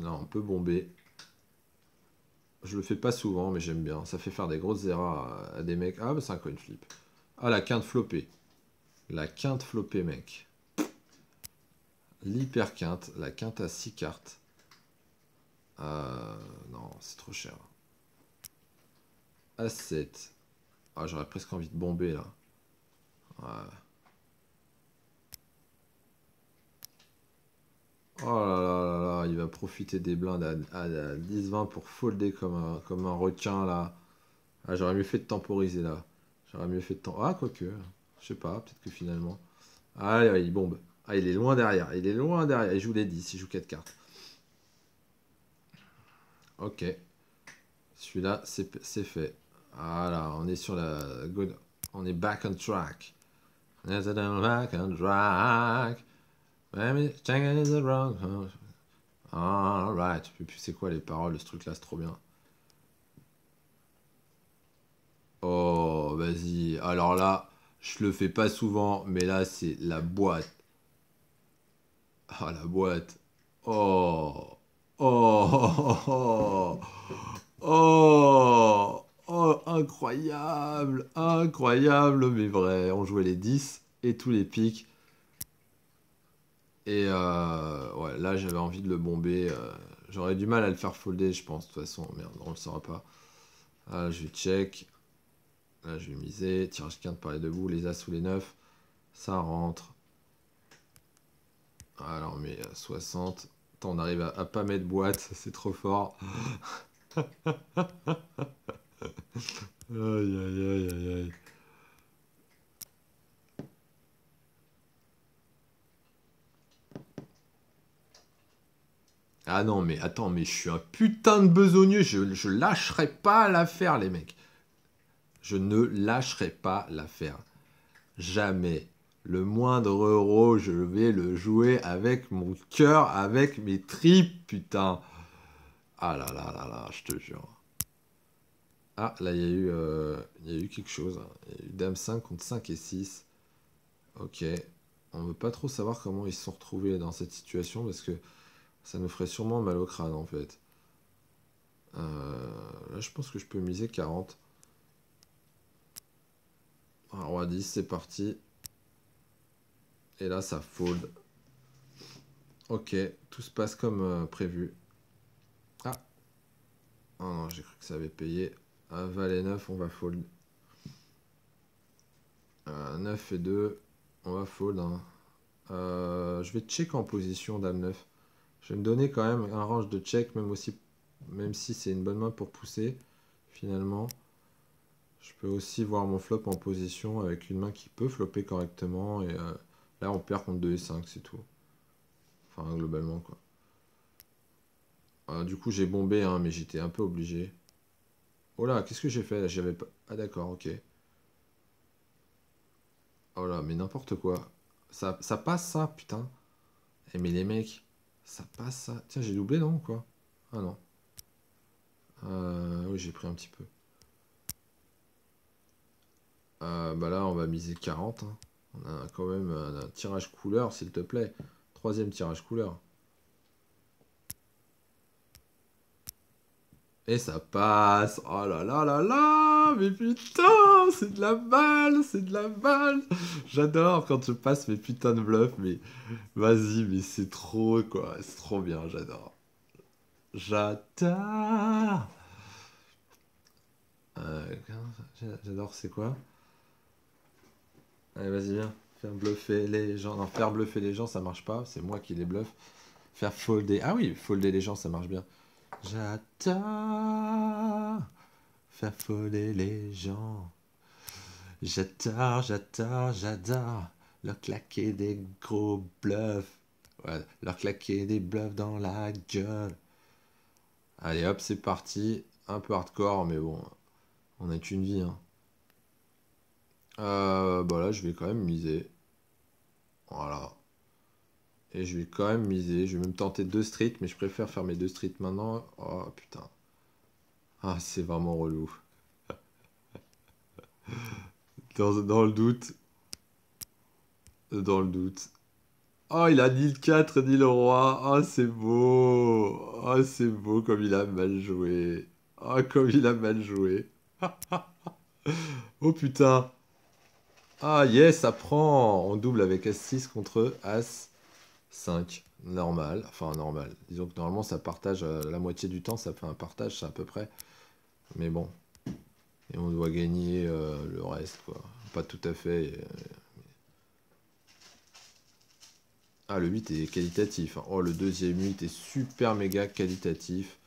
Là, on peut bomber. Je le fais pas souvent, mais j'aime bien. Ça fait faire des grosses erreurs à, des mecs. Ah, bah c'est un coin flip. Ah, la quinte floppée. La quinte floppée, mec. L'hyper quinte. La quinte à 6 cartes. Euh, non, c'est trop cher. A7. Ah, j'aurais presque envie de bomber là. Oh là là là là, il va profiter des blindes à, 10-20 pour folder comme un, comme un requin là. Ah, j'aurais mieux fait de temporiser là. J'aurais mieux fait de temps. Ah, quoique. Je sais pas, peut-être que finalement. Ah, il bombe. Ah, il est loin derrière. Il est loin derrière. Il joue les 10, il joue 4 cartes. Ok. Celui-là, c'est fait. Voilà, on est sur la good. On est back on track. Back on track. Alright. Je c'est quoi les paroles ce truc là, c'est trop bien. Oh, vas-y. Alors là, je le fais pas souvent, mais là, c'est la boîte. Ah, la boîte. Oh. Oh. Oh. oh. Oh, incroyable, incroyable, mais vrai. On jouait les 10 et tous les pics. Et euh, ouais, là, j'avais envie de le bomber. Euh, j'aurais du mal à le faire folder, je pense. De toute façon, merde, on le saura pas. Là, je vais check. Là, je vais miser. Tirage quinte par les debout, les as ou les 9. Ça rentre. Alors, on met 60. Attends, on arrive à, à pas mettre boîte, c'est trop fort. aïe, aïe, aïe, aïe, aïe. Ah non, mais attends, mais je suis un putain de besogneux. Je, je lâcherai pas l'affaire, les mecs. Je ne lâcherai pas l'affaire. Jamais. Le moindre euro, je vais le jouer avec mon cœur, avec mes tripes, putain. Ah là là là là, je te jure. Ah, là, il y, a eu, euh, y a eu quelque chose. Hein. Il y a eu Dame 5 contre 5 et 6. Ok. On veut pas trop savoir comment ils se sont retrouvés dans cette situation parce que ça nous ferait sûrement mal au crâne en fait. Euh, là, je pense que je peux miser 40. Ah, roi 10, c'est parti. Et là, ça fold. Ok, tout se passe comme euh, prévu. Ah. Oh non, j'ai cru que ça avait payé. Un valet 9, on va fold. 9 et 2, on va fold. Hein. Euh, je vais check en position dame 9. Je vais me donner quand même un range de check, même, aussi, même si c'est une bonne main pour pousser, finalement. Je peux aussi voir mon flop en position avec une main qui peut flopper correctement. Et euh, là, on perd contre 2 et 5, c'est tout. Enfin, globalement, quoi. Euh, du coup, j'ai bombé, hein, mais j'étais un peu obligé. Oh là, qu'est-ce que j'ai fait J'avais pas... Ah d'accord, ok. Oh là, mais n'importe quoi. Ça, ça passe ça, putain. Eh mais les mecs, ça passe ça. Tiens, j'ai doublé, non quoi? Ah non. Euh, oui, j'ai pris un petit peu. Euh, bah là, on va miser 40. Hein. On a quand même un tirage couleur, s'il te plaît. Troisième tirage couleur. Et ça passe. Oh là là là là. Mais putain, c'est de la balle, c'est de la balle. J'adore quand je passe mes putains de bluffs. Mais vas-y, mais c'est trop quoi. C'est trop bien, j'adore. J'adore. Euh, j'adore, c'est quoi? Allez, vas-y, viens. Faire bluffer les gens. Non, faire bluffer les gens, ça marche pas. C'est moi qui les bluffe. Faire folder. Ah oui, folder les gens, ça marche bien. J'adore faire folder les gens. J'adore, j'adore, j'adore leur claquer des gros bluffs. Ouais, leur claquer des bluffs dans la gueule. Allez hop, c'est parti. Un peu hardcore, mais bon, on a qu'une vie. Hein. Euh, bah là, je vais quand même miser. Voilà. Et je vais quand même miser. Je vais même tenter deux streets, mais je préfère faire mes deux streets maintenant. Oh putain. Ah, c'est vraiment relou. dans, le doute. Dans le doute. Oh, il a ni le 4 ni le roi. Oh, c'est beau. Oh, c'est beau comme il a mal joué. Oh, comme il a mal joué. oh putain. Ah yes, ça prend. On double avec As6 contre As5. Normal. Enfin, normal. Disons que normalement, ça partage euh, la moitié du temps. Ça fait un partage, c'est à peu près. Mais bon. Et on doit gagner euh, le reste, quoi. Pas tout à fait. Euh, ah, le 8 est qualitatif. Hein. Oh, le deuxième 8 est super méga qualitatif.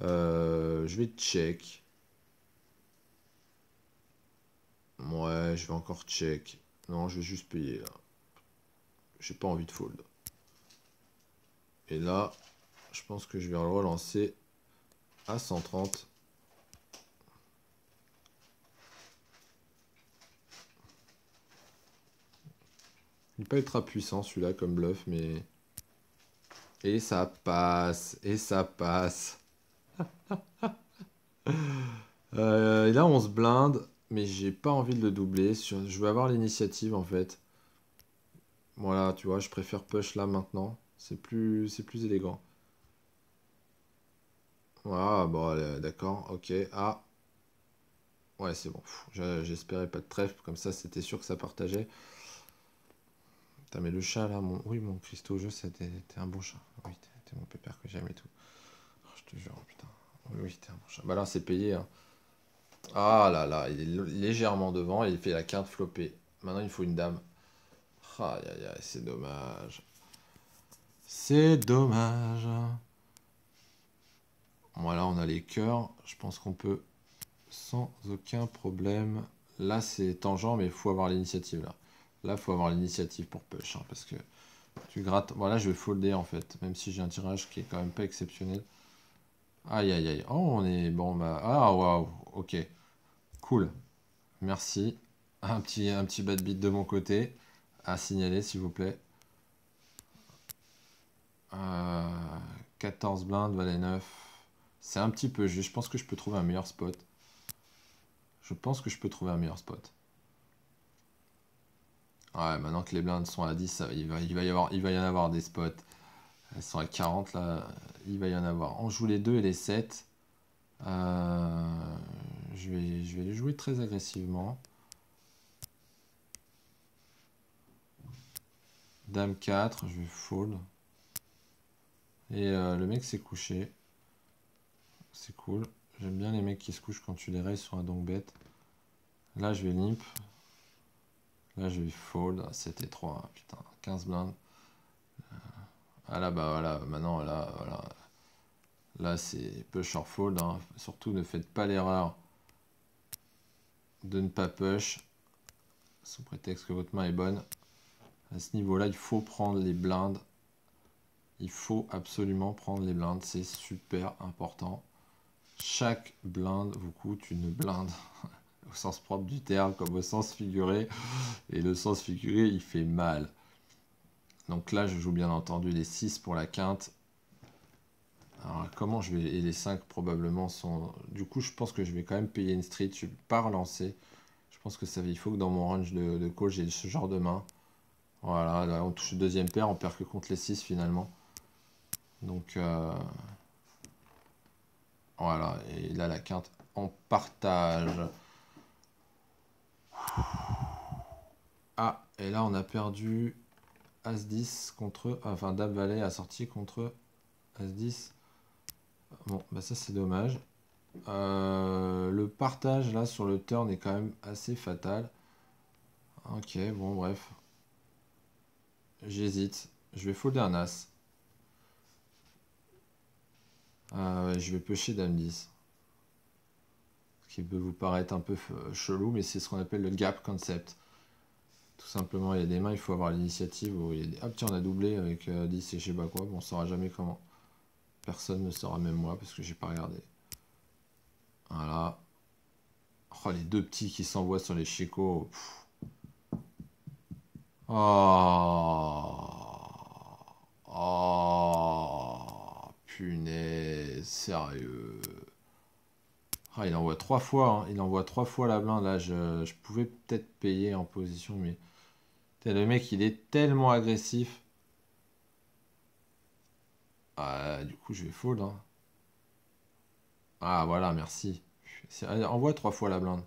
je vais check. Ouais, je vais encore check. Non, je vais juste payer. J'ai pas envie de fold. Et là, je pense que je vais le relancer à 130. Il n'est pas ultra puissant celui-là comme bluff, mais... Et ça passe, et ça passe. Euh, et là, on se blinde mais j'ai pas envie de le doubler. Je veux avoir l'initiative en fait. Voilà, tu vois, je préfère push là maintenant. C'est plus, plus élégant. Voilà, bon, d'accord, ok. Ah, ouais, c'est bon. J'espérais pas de trèfle, comme ça, c'était sûr que ça partageait. Putain, mais le chat là, mon... oui, mon Christo jeu, c'était un bon chat. Oui, t'es mon pépère que j'aime et tout. Oh, je te jure, putain. Oui, oui, t'es un bon chat. Bah là, c'est payé. Hein. Ah là là, il est légèrement devant et il fait la quinte flopée. Maintenant, il faut une dame. Aïe aïe aïe, c'est dommage. C'est dommage. Voilà, on a les cœurs. Je pense qu'on peut sans aucun problème. Là, c'est tangent, mais il faut avoir l'initiative là. Là, il faut avoir l'initiative pour push. Hein, parce que tu grattes. Voilà, je vais folder en fait. Même si j'ai un tirage qui est quand même pas exceptionnel. Aïe aïe aïe. Oh, on est. Bon, bah. Ah, waouh. Ok. Cool. Merci. Un petit, un petit bad beat de mon côté à signaler, s'il vous plaît. 14 euh, blindes, valet 9. C'est un petit peu juste. Je pense que je peux trouver un meilleur spot. Je pense que je peux trouver un meilleur spot. Ouais, maintenant que les blindes sont à 10, il, va, y avoir, il va y en avoir des spots. Elles sont à 40 là. Il va y en avoir. On joue les 2 et les 7. Euh, je, vais, je vais les jouer très agressivement. Dame 4, je vais fold. Et euh, le mec s'est couché. C'est cool. J'aime bien les mecs qui se couchent quand tu les rayes sur un donk bet. Là, je vais limp. Là, je vais fold. Ah, c'était 3, putain, 15 blindes. Euh, ah là, bah voilà, maintenant, là, voilà. Là, c'est push or fold. Hein. Surtout, ne faites pas l'erreur de ne pas push. Sous prétexte que votre main est bonne. À ce niveau-là, il faut prendre les blindes. Il faut absolument prendre les blindes. C'est super important. Chaque blinde vous coûte une blinde. au sens propre du terme, comme au sens figuré. Et le sens figuré, il fait mal. Donc là, je joue bien entendu les 6 pour la quinte. Alors, comment je vais. Et les 5 probablement sont. Du coup, je pense que je vais quand même payer une street. Je ne vais pas relancer. Je pense que ça il faut que dans mon range de, call, j'ai ce genre de main. Voilà, là, on touche le deuxième paire, on perd que contre les 6 finalement. Donc, euh, voilà. Et là, la quinte en partage. Ah, et là, on a perdu As-10 contre. Enfin, Dame Valet a sorti contre As-10. Bon, bah ça c'est dommage. Euh, le partage là sur le turn est quand même assez fatal. Ok, bon, bref. J'hésite. Je vais folder un as. Euh, je vais pêcher Dame 10. Ce qui peut vous paraître un peu chelou, mais c'est ce qu'on appelle le gap concept. Tout simplement, il y a des mains, il faut avoir l'initiative. Il y a tiens, on a doublé avec 10 euh, et je sais pas quoi. Bon, on saura jamais comment. Personne ne saura, même moi, parce que j'ai pas regardé. Voilà. Oh, les deux petits qui s'envoient sur les chicots. Oh. Oh. Punaise. Sérieux. Ah, il envoie trois fois. Hein. Il envoie trois fois la blinde. Là, je, je pouvais peut-être payer en position, mais... Le mec, il est tellement agressif. Ah, du coup, je vais fold. Hein. Ah, voilà, merci. Envoie trois fois la blinde.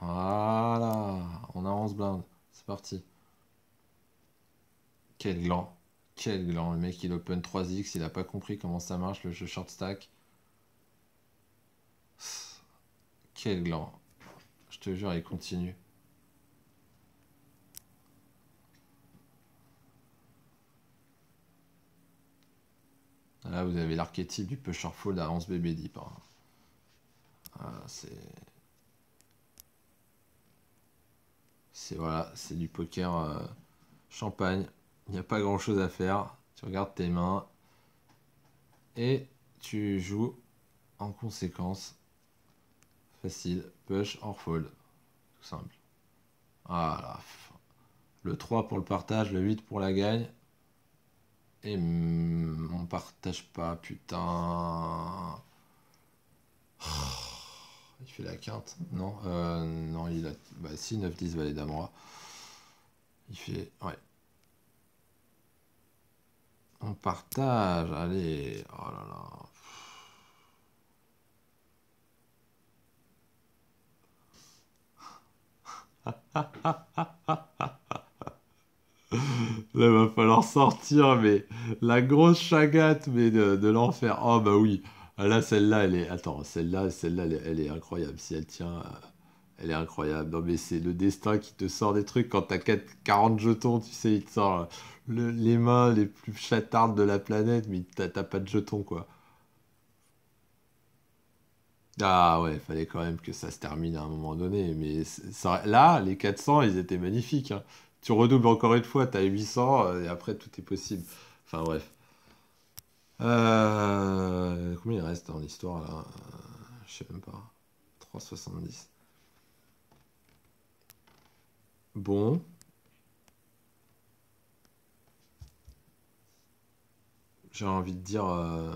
Voilà. On a 11 blindes. C'est parti. Quel gland. Quel gland. Le mec, il open 3x. Il a pas compris comment ça marche, le jeu short stack. Quel gland. Je te jure, il continue. Là, vous avez l'archétype du pusher fold à 11 BB deep. Hein. Ah, c'est. C'est voilà, c'est du poker euh, champagne. Il n'y a pas grand chose à faire. Tu regardes tes mains et tu joues en conséquence. Facile, push or fold. Tout simple. Voilà. Le 3 pour le partage, le 8 pour la gagne. Et on partage pas, putain. Il fait la quinte. Non, euh, non, il a. Bah si, 9-10 valet d'amour. Il fait. Ouais. On partage, allez. Oh là là. Là, va falloir sortir, mais la grosse chagate, mais de, l'enfer. Oh, bah oui. Ah, là, celle-là, elle est. Attends, celle-là, celle-là, elle, est incroyable. Si elle tient, elle est incroyable. Non, mais c'est le destin qui te sort des trucs. Quand t'as 40 jetons, tu sais, il te sort les mains les plus chatardes de la planète, mais t'as pas de jetons, quoi. Ah ouais, il fallait quand même que ça se termine à un moment donné. Mais là, les 400, ils étaient magnifiques. Hein tu redoubles encore une fois, tu as 800 et après tout est possible. Enfin bref. Euh, combien il reste en histoire là? Je sais même pas. 3,70. Bon. J'ai envie de dire... Euh,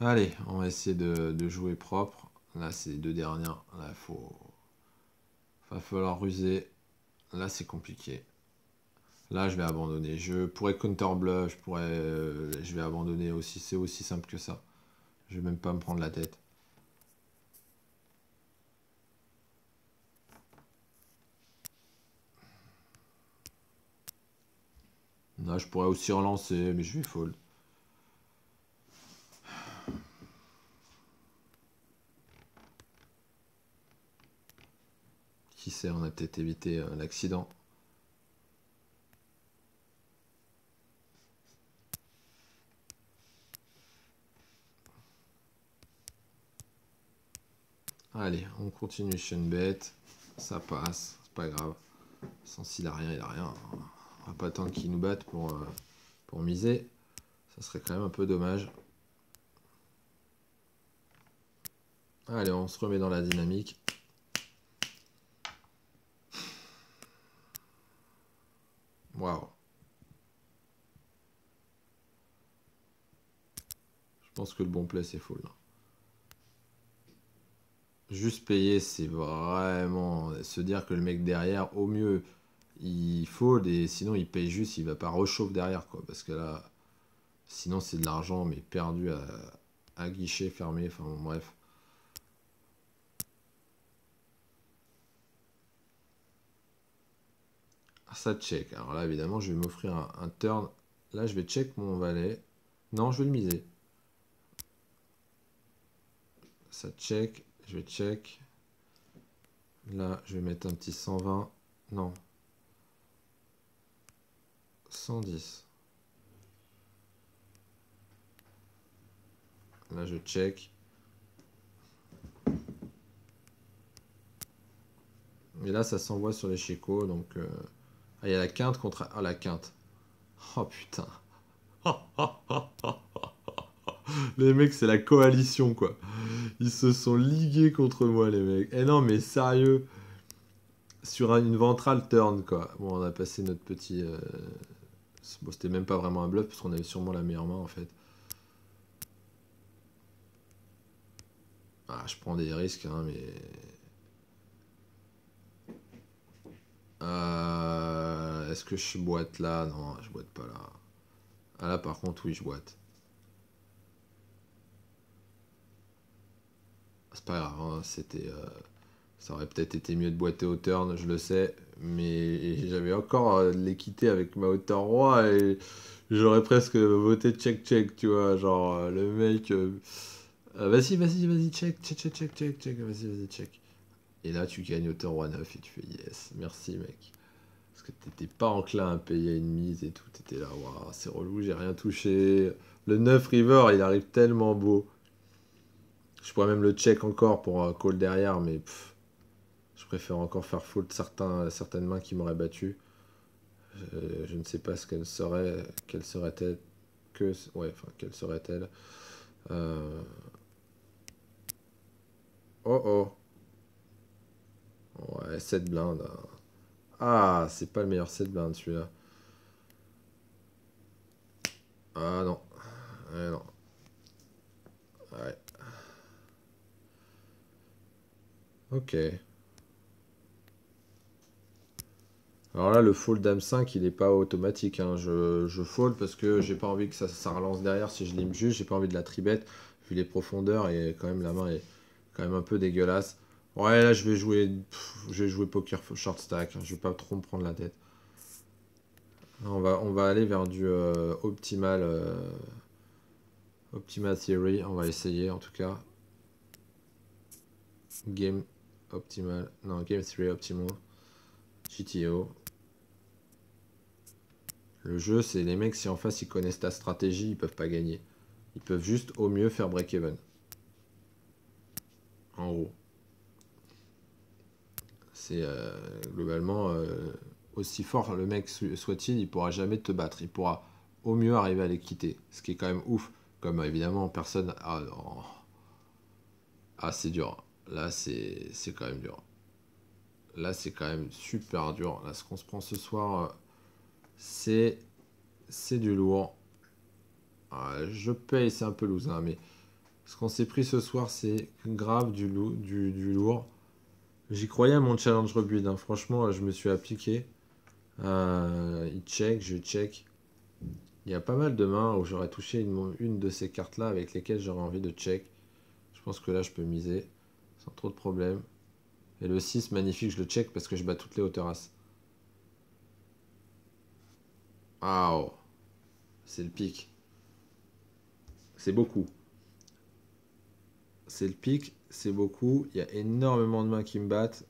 Allez, on va essayer de, jouer propre. Là, c'est les deux dernières. Là, faut... va falloir ruser. Là, c'est compliqué. Là, je vais abandonner. Je pourrais counter je pourrais, euh, je vais abandonner aussi. C'est aussi simple que ça. Je vais même pas me prendre la tête. Là, je pourrais aussi relancer, mais je vais fold. Qui sait, on a peut-être évité euh, l'accident. Allez, on continue bet. Ça passe, c'est pas grave. Sans s'il a rien, il a rien. On va pas attendre qu'il nous batte pour, euh, pour miser. Ça serait quand même un peu dommage. Allez, on se remet dans la dynamique. Waouh. Je pense que le bon play c'est full. Là. Juste payer, c'est vraiment se dire que le mec derrière, au mieux, il fold et sinon il paye juste, il va pas rechauffer derrière quoi. Parce que là, sinon c'est de l'argent mais perdu à, guichet fermé, enfin bref. Ah, ça check. Alors là évidemment je vais m'offrir un, un turn. Là je vais check mon valet. Non, je vais le miser. Ça check. Je vais check. Là, je vais mettre un petit 120. Non. 110. Là, je check. Et là, ça s'envoie sur les chicots. Donc, euh, ah, il y a la quinte contre... Ah, la quinte. Oh, putain. les mecs, c'est la coalition, quoi. Ils se sont ligués contre moi, les mecs. Eh non, mais sérieux. Sur une ventrale turn, quoi. Bon, on a passé notre petit... Euh, bon, c'était même pas vraiment un bluff, parce qu'on avait sûrement la meilleure main, en fait. Ah, je prends des risques, hein, mais... Euh, est-ce que je boite là? Non, je boite pas là. Ah là, par contre, oui, je boite. C'est pas grave, hein, c'était. Euh, ça aurait peut-être été mieux de boiter au turn, je le sais, mais j'avais encore euh, l'équité avec ma hauteur roi et j'aurais presque voté check-check, tu vois. Genre, euh, le mec. vas-y, vas-y, vas-y, check, check, check, check, check, check, vas-y, vas-y, check. Et là, tu gagnes hauteur roi 9 et tu fais yes, merci, mec. Parce que t'étais pas enclin à payer une mise et tout, t'étais là, waouh, c'est relou, j'ai rien touché. Le 9 river, il arrive tellement beau. Je pourrais même le check encore pour un call derrière, mais je préfère encore faire faute certains, certaines mains qui m'auraient battu. Je, ne sais pas ce qu'elle serait, quelle serait-elle, que, ouais, enfin, quelle serait-elle. Euh, oh oh. Ouais, 7 blindes. Ah, c'est pas le meilleur 7 blindes celui-là. Ah non. Ouais, non. Ouais. Ok. Alors là, le fold dame 5, il n'est pas automatique. Hein. Je, je, fold parce que j'ai pas envie que ça, ça, relance derrière si je l'aime juste. J'ai pas envie de la tribette vu les profondeurs et quand même la main est quand même un peu dégueulasse. Ouais, là, je vais jouer, je vais jouer poker short stack. Hein. Je vais pas trop me prendre la tête. On va, on va aller vers du euh, optimal, euh, optimal theory. On va essayer en tout cas. Game Optimal. Non, Game 3 Optimal. GTO. Le jeu, c'est les mecs, si en face ils connaissent ta stratégie, ils peuvent pas gagner. Ils peuvent juste au mieux faire break-even. En gros. C'est euh, globalement euh, aussi fort le mec soit-il, il pourra jamais te battre. Il pourra au mieux arriver à les quitter. Ce qui est quand même ouf. Comme évidemment, personne. Ah, ah c'est dur. Là, c'est quand même dur. Là, c'est quand même super dur. Là, ce qu'on se prend ce soir, euh, c'est du lourd. Je paye, c'est un peu loose, hein, mais ce qu'on s'est pris ce soir, c'est grave du, du, du lourd. J'y croyais à mon challenge rebuild. Hein. Franchement, je me suis appliqué. Euh, il check, je check. Il y a pas mal de mains où j'aurais touché une, une de ces cartes-là avec lesquelles j'aurais envie de check. Je pense que là, je peux miser trop de problèmes. Et le 6, magnifique, je le check parce que je bats toutes les hauteurs as. C'est le pic. C'est beaucoup. C'est le pic, c'est beaucoup. Il y a énormément de mains qui me battent.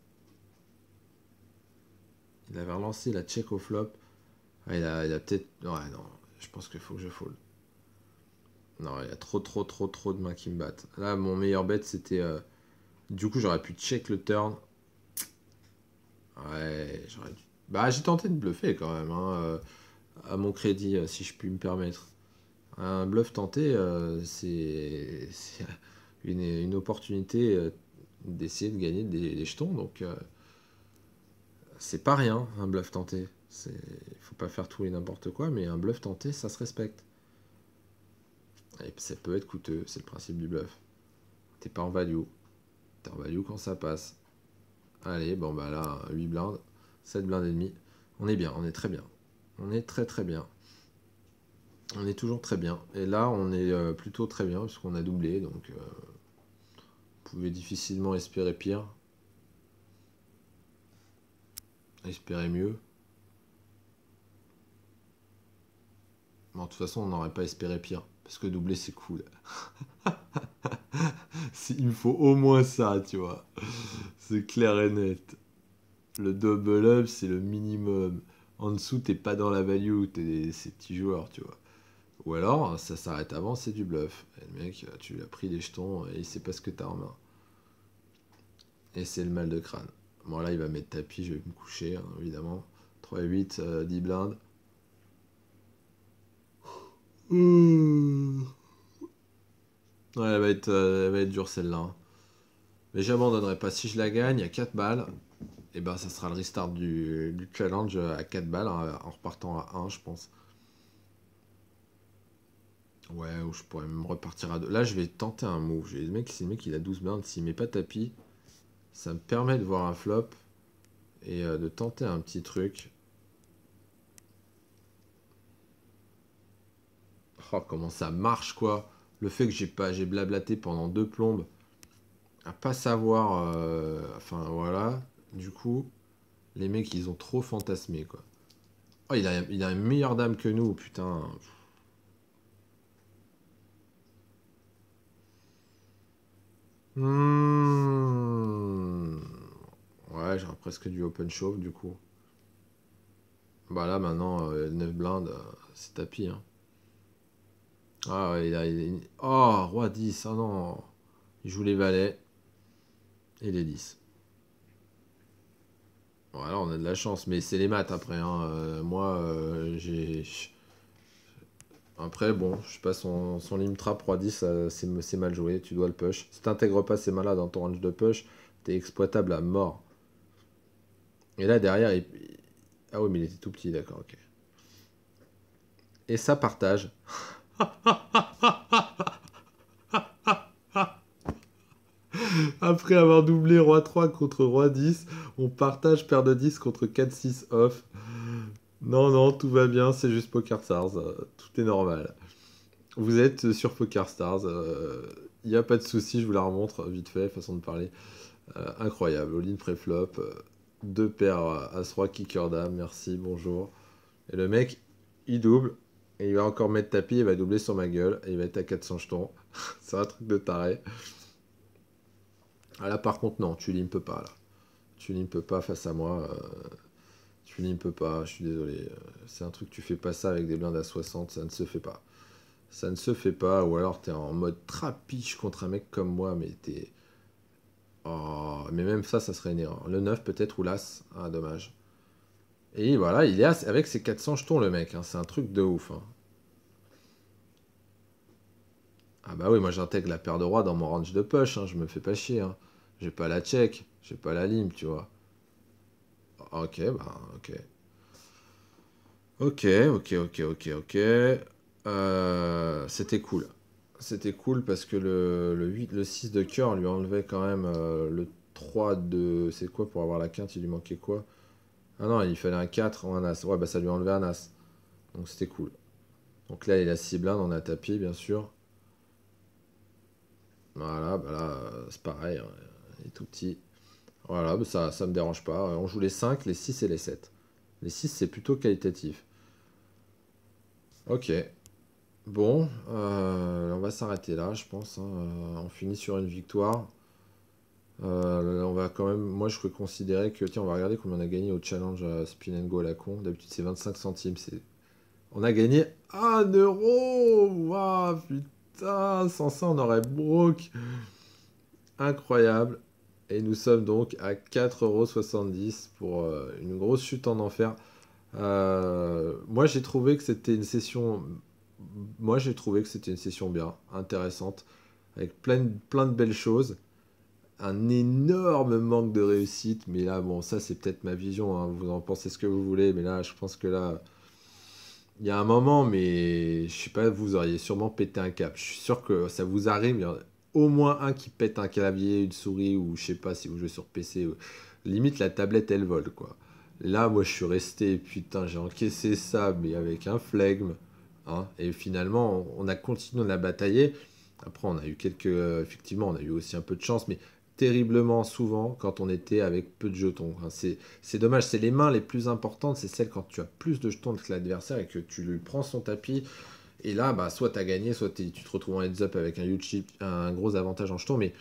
Il avait relancé la check au flop. Ah, il a, a peut-être... Ouais, non, je pense qu'il faut que je fold. Non, il y a trop, trop, trop, trop de mains qui me battent. Là, mon meilleur bet, c'était... Euh, du coup, j'aurais pu check le turn. Ouais, j'aurais dû... Bah, j'ai tenté de bluffer quand même, hein, euh, à mon crédit, euh, si je puis me permettre. Un bluff tenté, euh, c'est une, opportunité d'essayer de gagner des, jetons, donc c'est pas rien, un bluff tenté. Il faut pas faire tout et n'importe quoi, mais un bluff tenté, ça se respecte. Et ça peut être coûteux, c'est le principe du bluff. T'es pas en value value quand ça passe. Allez, bon bah là, 8 blindes, 7 blindes et demi. On est bien, on est très bien. On est très très bien. On est toujours très bien. Et là, on est euh, plutôt très bien, puisqu'on a doublé, donc... Euh, vous pouvez difficilement espérer pire. Espérer mieux. de toute façon, on n'aurait pas espéré pire. Parce que doubler, c'est cool. Il me faut au moins ça, tu vois. C'est clair et net. Le double up, c'est le minimum. En dessous, t'es pas dans la value, t'es ces petits joueurs, tu vois. Ou alors, ça s'arrête avant, c'est du bluff. le mec, tu lui as pris des jetons et il sait pas ce que t'as en main. Et c'est le mal de crâne. Bon, là, il va mettre tapis, je vais me coucher, hein, évidemment. 3 et 8, 10 blindes. Hmm. Ouais, elle va être, euh, elle va être dure celle-là. Hein. Mais j'abandonnerai pas. Si je la gagne à 4 balles, et eh ben ça sera le restart du, challenge à 4 balles hein, en repartant à 1, je pense. Ouais, ou je pourrais me repartir à 2. Là, je vais tenter un move. Le mec, le mec il a 12 blindes, s'il met pas tapis, ça me permet de voir un flop et euh, de tenter un petit truc. Oh, comment ça marche, quoi. Le fait que j'ai pas, j'ai blablaté pendant deux plombes à pas savoir. Euh, enfin, voilà. Du coup, les mecs, ils ont trop fantasmé, quoi. Oh, il a, il a une meilleure dame que nous, putain. Hmm. Ouais, j'aurais presque du open shove, du coup. Bah là, maintenant, 9 euh, blindes, euh, c'est tapis, hein. Ah il a, Oh, roi 10. Ah non. Il joue les valets. Et les 10. Voilà, on a de la chance. Mais c'est les maths après. Hein. Euh, moi, euh, j'ai... Après, bon, je sais pas, son, son trap roi 10, c'est mal joué. Tu dois le push. Si t'intègres pas ces malades dans ton range de push, t'es exploitable à mort. Et là, derrière, il... Ah oui, mais il était tout petit, d'accord, ok. Et ça partage. Après avoir doublé Roi 3 contre Roi 10, on partage paire de 10 contre 4-6 off. Non, non, tout va bien, c'est juste Poker Stars. tout est normal. Vous êtes sur Poker Stars. Il euh, n'y a pas de souci, je vous la remontre vite fait, façon de parler. Euh, incroyable. All-in pré-flop. Euh, deux paires As-Roi Kicker Dame, merci, bonjour. Et le mec, il double. Il va encore mettre tapis, il va doubler sur ma gueule, et il va être à 400 jetons. c'est un truc de taré. Ah là par contre non, tu peux pas là. Tu peux pas face à moi. Euh, tu peux pas, je suis désolé. Euh, c'est un truc, tu fais pas ça avec des blindes à 60, ça ne se fait pas. Ça ne se fait pas, ou alors t'es en mode trapiche contre un mec comme moi, mais t'es... Oh, mais même ça, ça serait une erreur. Le 9 peut-être, ou l'As. Ah, dommage. Et voilà, il est avec ses 400 jetons, le mec. Hein. C'est un truc de ouf. Hein. Ah bah oui, moi j'intègre la paire de rois dans mon range de push. Hein. Je me fais pas chier. J'ai pas la check. J'ai pas la lime, tu vois. Ok, bah ok. Ok, ok, ok, ok, ok. Euh, c'était cool. C'était cool parce que le, 8, le 6 de cœur lui enlevait quand même euh, le 3 de... C'est quoi pour avoir la quinte? Il lui manquait quoi? Ah non, il fallait un 4 ou un As. Ouais, bah ça lui a enlevé un As. Donc c'était cool. Donc là, il a 6 blindes, on a tapis, bien sûr. Voilà, bah là, c'est pareil. Hein. Il est tout petit. Voilà, bah ça, ça me dérange pas. On joue les 5, les 6 et les 7. Les 6, c'est plutôt qualitatif. Ok. Bon, euh, on va s'arrêter là, je pense. Hein. On finit sur une victoire. Euh, on va quand même, moi je peux considérer que, tiens, on va regarder combien on a gagné au challenge Spin and Go à la con. D'habitude c'est 25 centimes. C'est... On a gagné 1 euro Waouh, putain Sans ça on aurait broke Incroyable Et nous sommes donc à 4,70 euros pour euh, une grosse chute en enfer. Euh, moi j'ai trouvé que c'était une session... Moi j'ai trouvé que c'était une session bien, intéressante, avec plein, plein de belles choses un énorme manque de réussite. Mais là, bon, ça, c'est peut-être ma vision. Hein. Vous en pensez ce que vous voulez. Mais là, je pense que là, il y a un moment, mais je sais pas, vous auriez sûrement pété un cap. Je suis sûr que ça vous arrive. au moins un qui pète un clavier, une souris, ou je sais pas si vous jouez sur PC. Limite, la tablette, elle vole, quoi. Là, moi, je suis resté, putain, j'ai encaissé ça, mais avec un flegme. Hein. et finalement, on a continué, on a bataillé. Après, on a eu quelques. effectivement, on a eu aussi un peu de chance, mais terriblement souvent quand on était avec peu de jetons. c'est dommage, c'est les mains les plus importantes, c'est celles quand tu as plus de jetons que l'adversaire et que tu lui prends son tapis. Et là, bah, soit tu as gagné, soit tu te retrouves en heads-up avec un huge chip, un gros avantage en jetons. Mais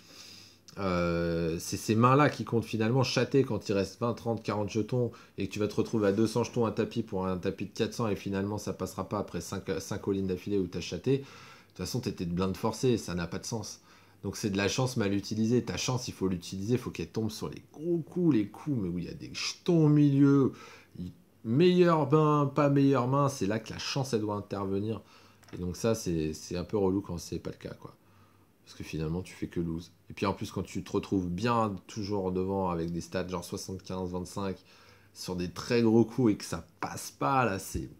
euh, c'est ces mains-là qui comptent finalement. chater quand il reste 20, 30, 40 jetons et que tu vas te retrouver à 200 jetons un tapis pour un tapis de 400 et finalement ça passera pas après 5, 5 all d'affilée où tu as chaté. De toute façon, tu étais de blinde forcé, ça n'a pas de sens. Donc c'est de la chance mal utilisée. Ta chance, il faut l'utiliser, il faut qu'elle tombe sur les gros coups, les coups, mais où il y a des jetons au milieu. Meilleure main, pas meilleure main, c'est là que la chance, elle doit intervenir. Et donc ça, c'est un peu relou quand c'est pas le cas, quoi. Parce que finalement, tu fais que lose. Et puis en plus, quand tu te retrouves bien toujours devant avec des stats genre 75, 25 sur des très gros coups et que ça passe pas, là, c'est.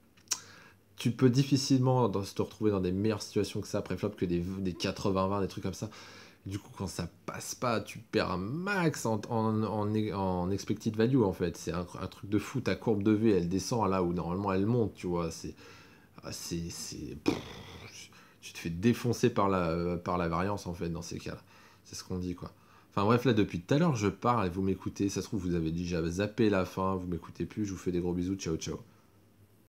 Tu peux difficilement te retrouver dans des meilleures situations que ça après flop que des, des 80-20, des trucs comme ça. Du coup, quand ça passe pas, tu perds un max en, en, expected value en fait. C'est un, truc de fou. Ta courbe de V, elle descend là où normalement elle monte, tu vois. C'est. C'est tu te fais défoncer par la, par la variance en fait dans ces cas-là. C'est ce qu'on dit quoi. Enfin bref, là depuis tout à l'heure je parle et vous m'écoutez. Ça se trouve vous avez déjà zappé la fin, vous m'écoutez plus. Je vous fais des gros bisous. Ciao ciao.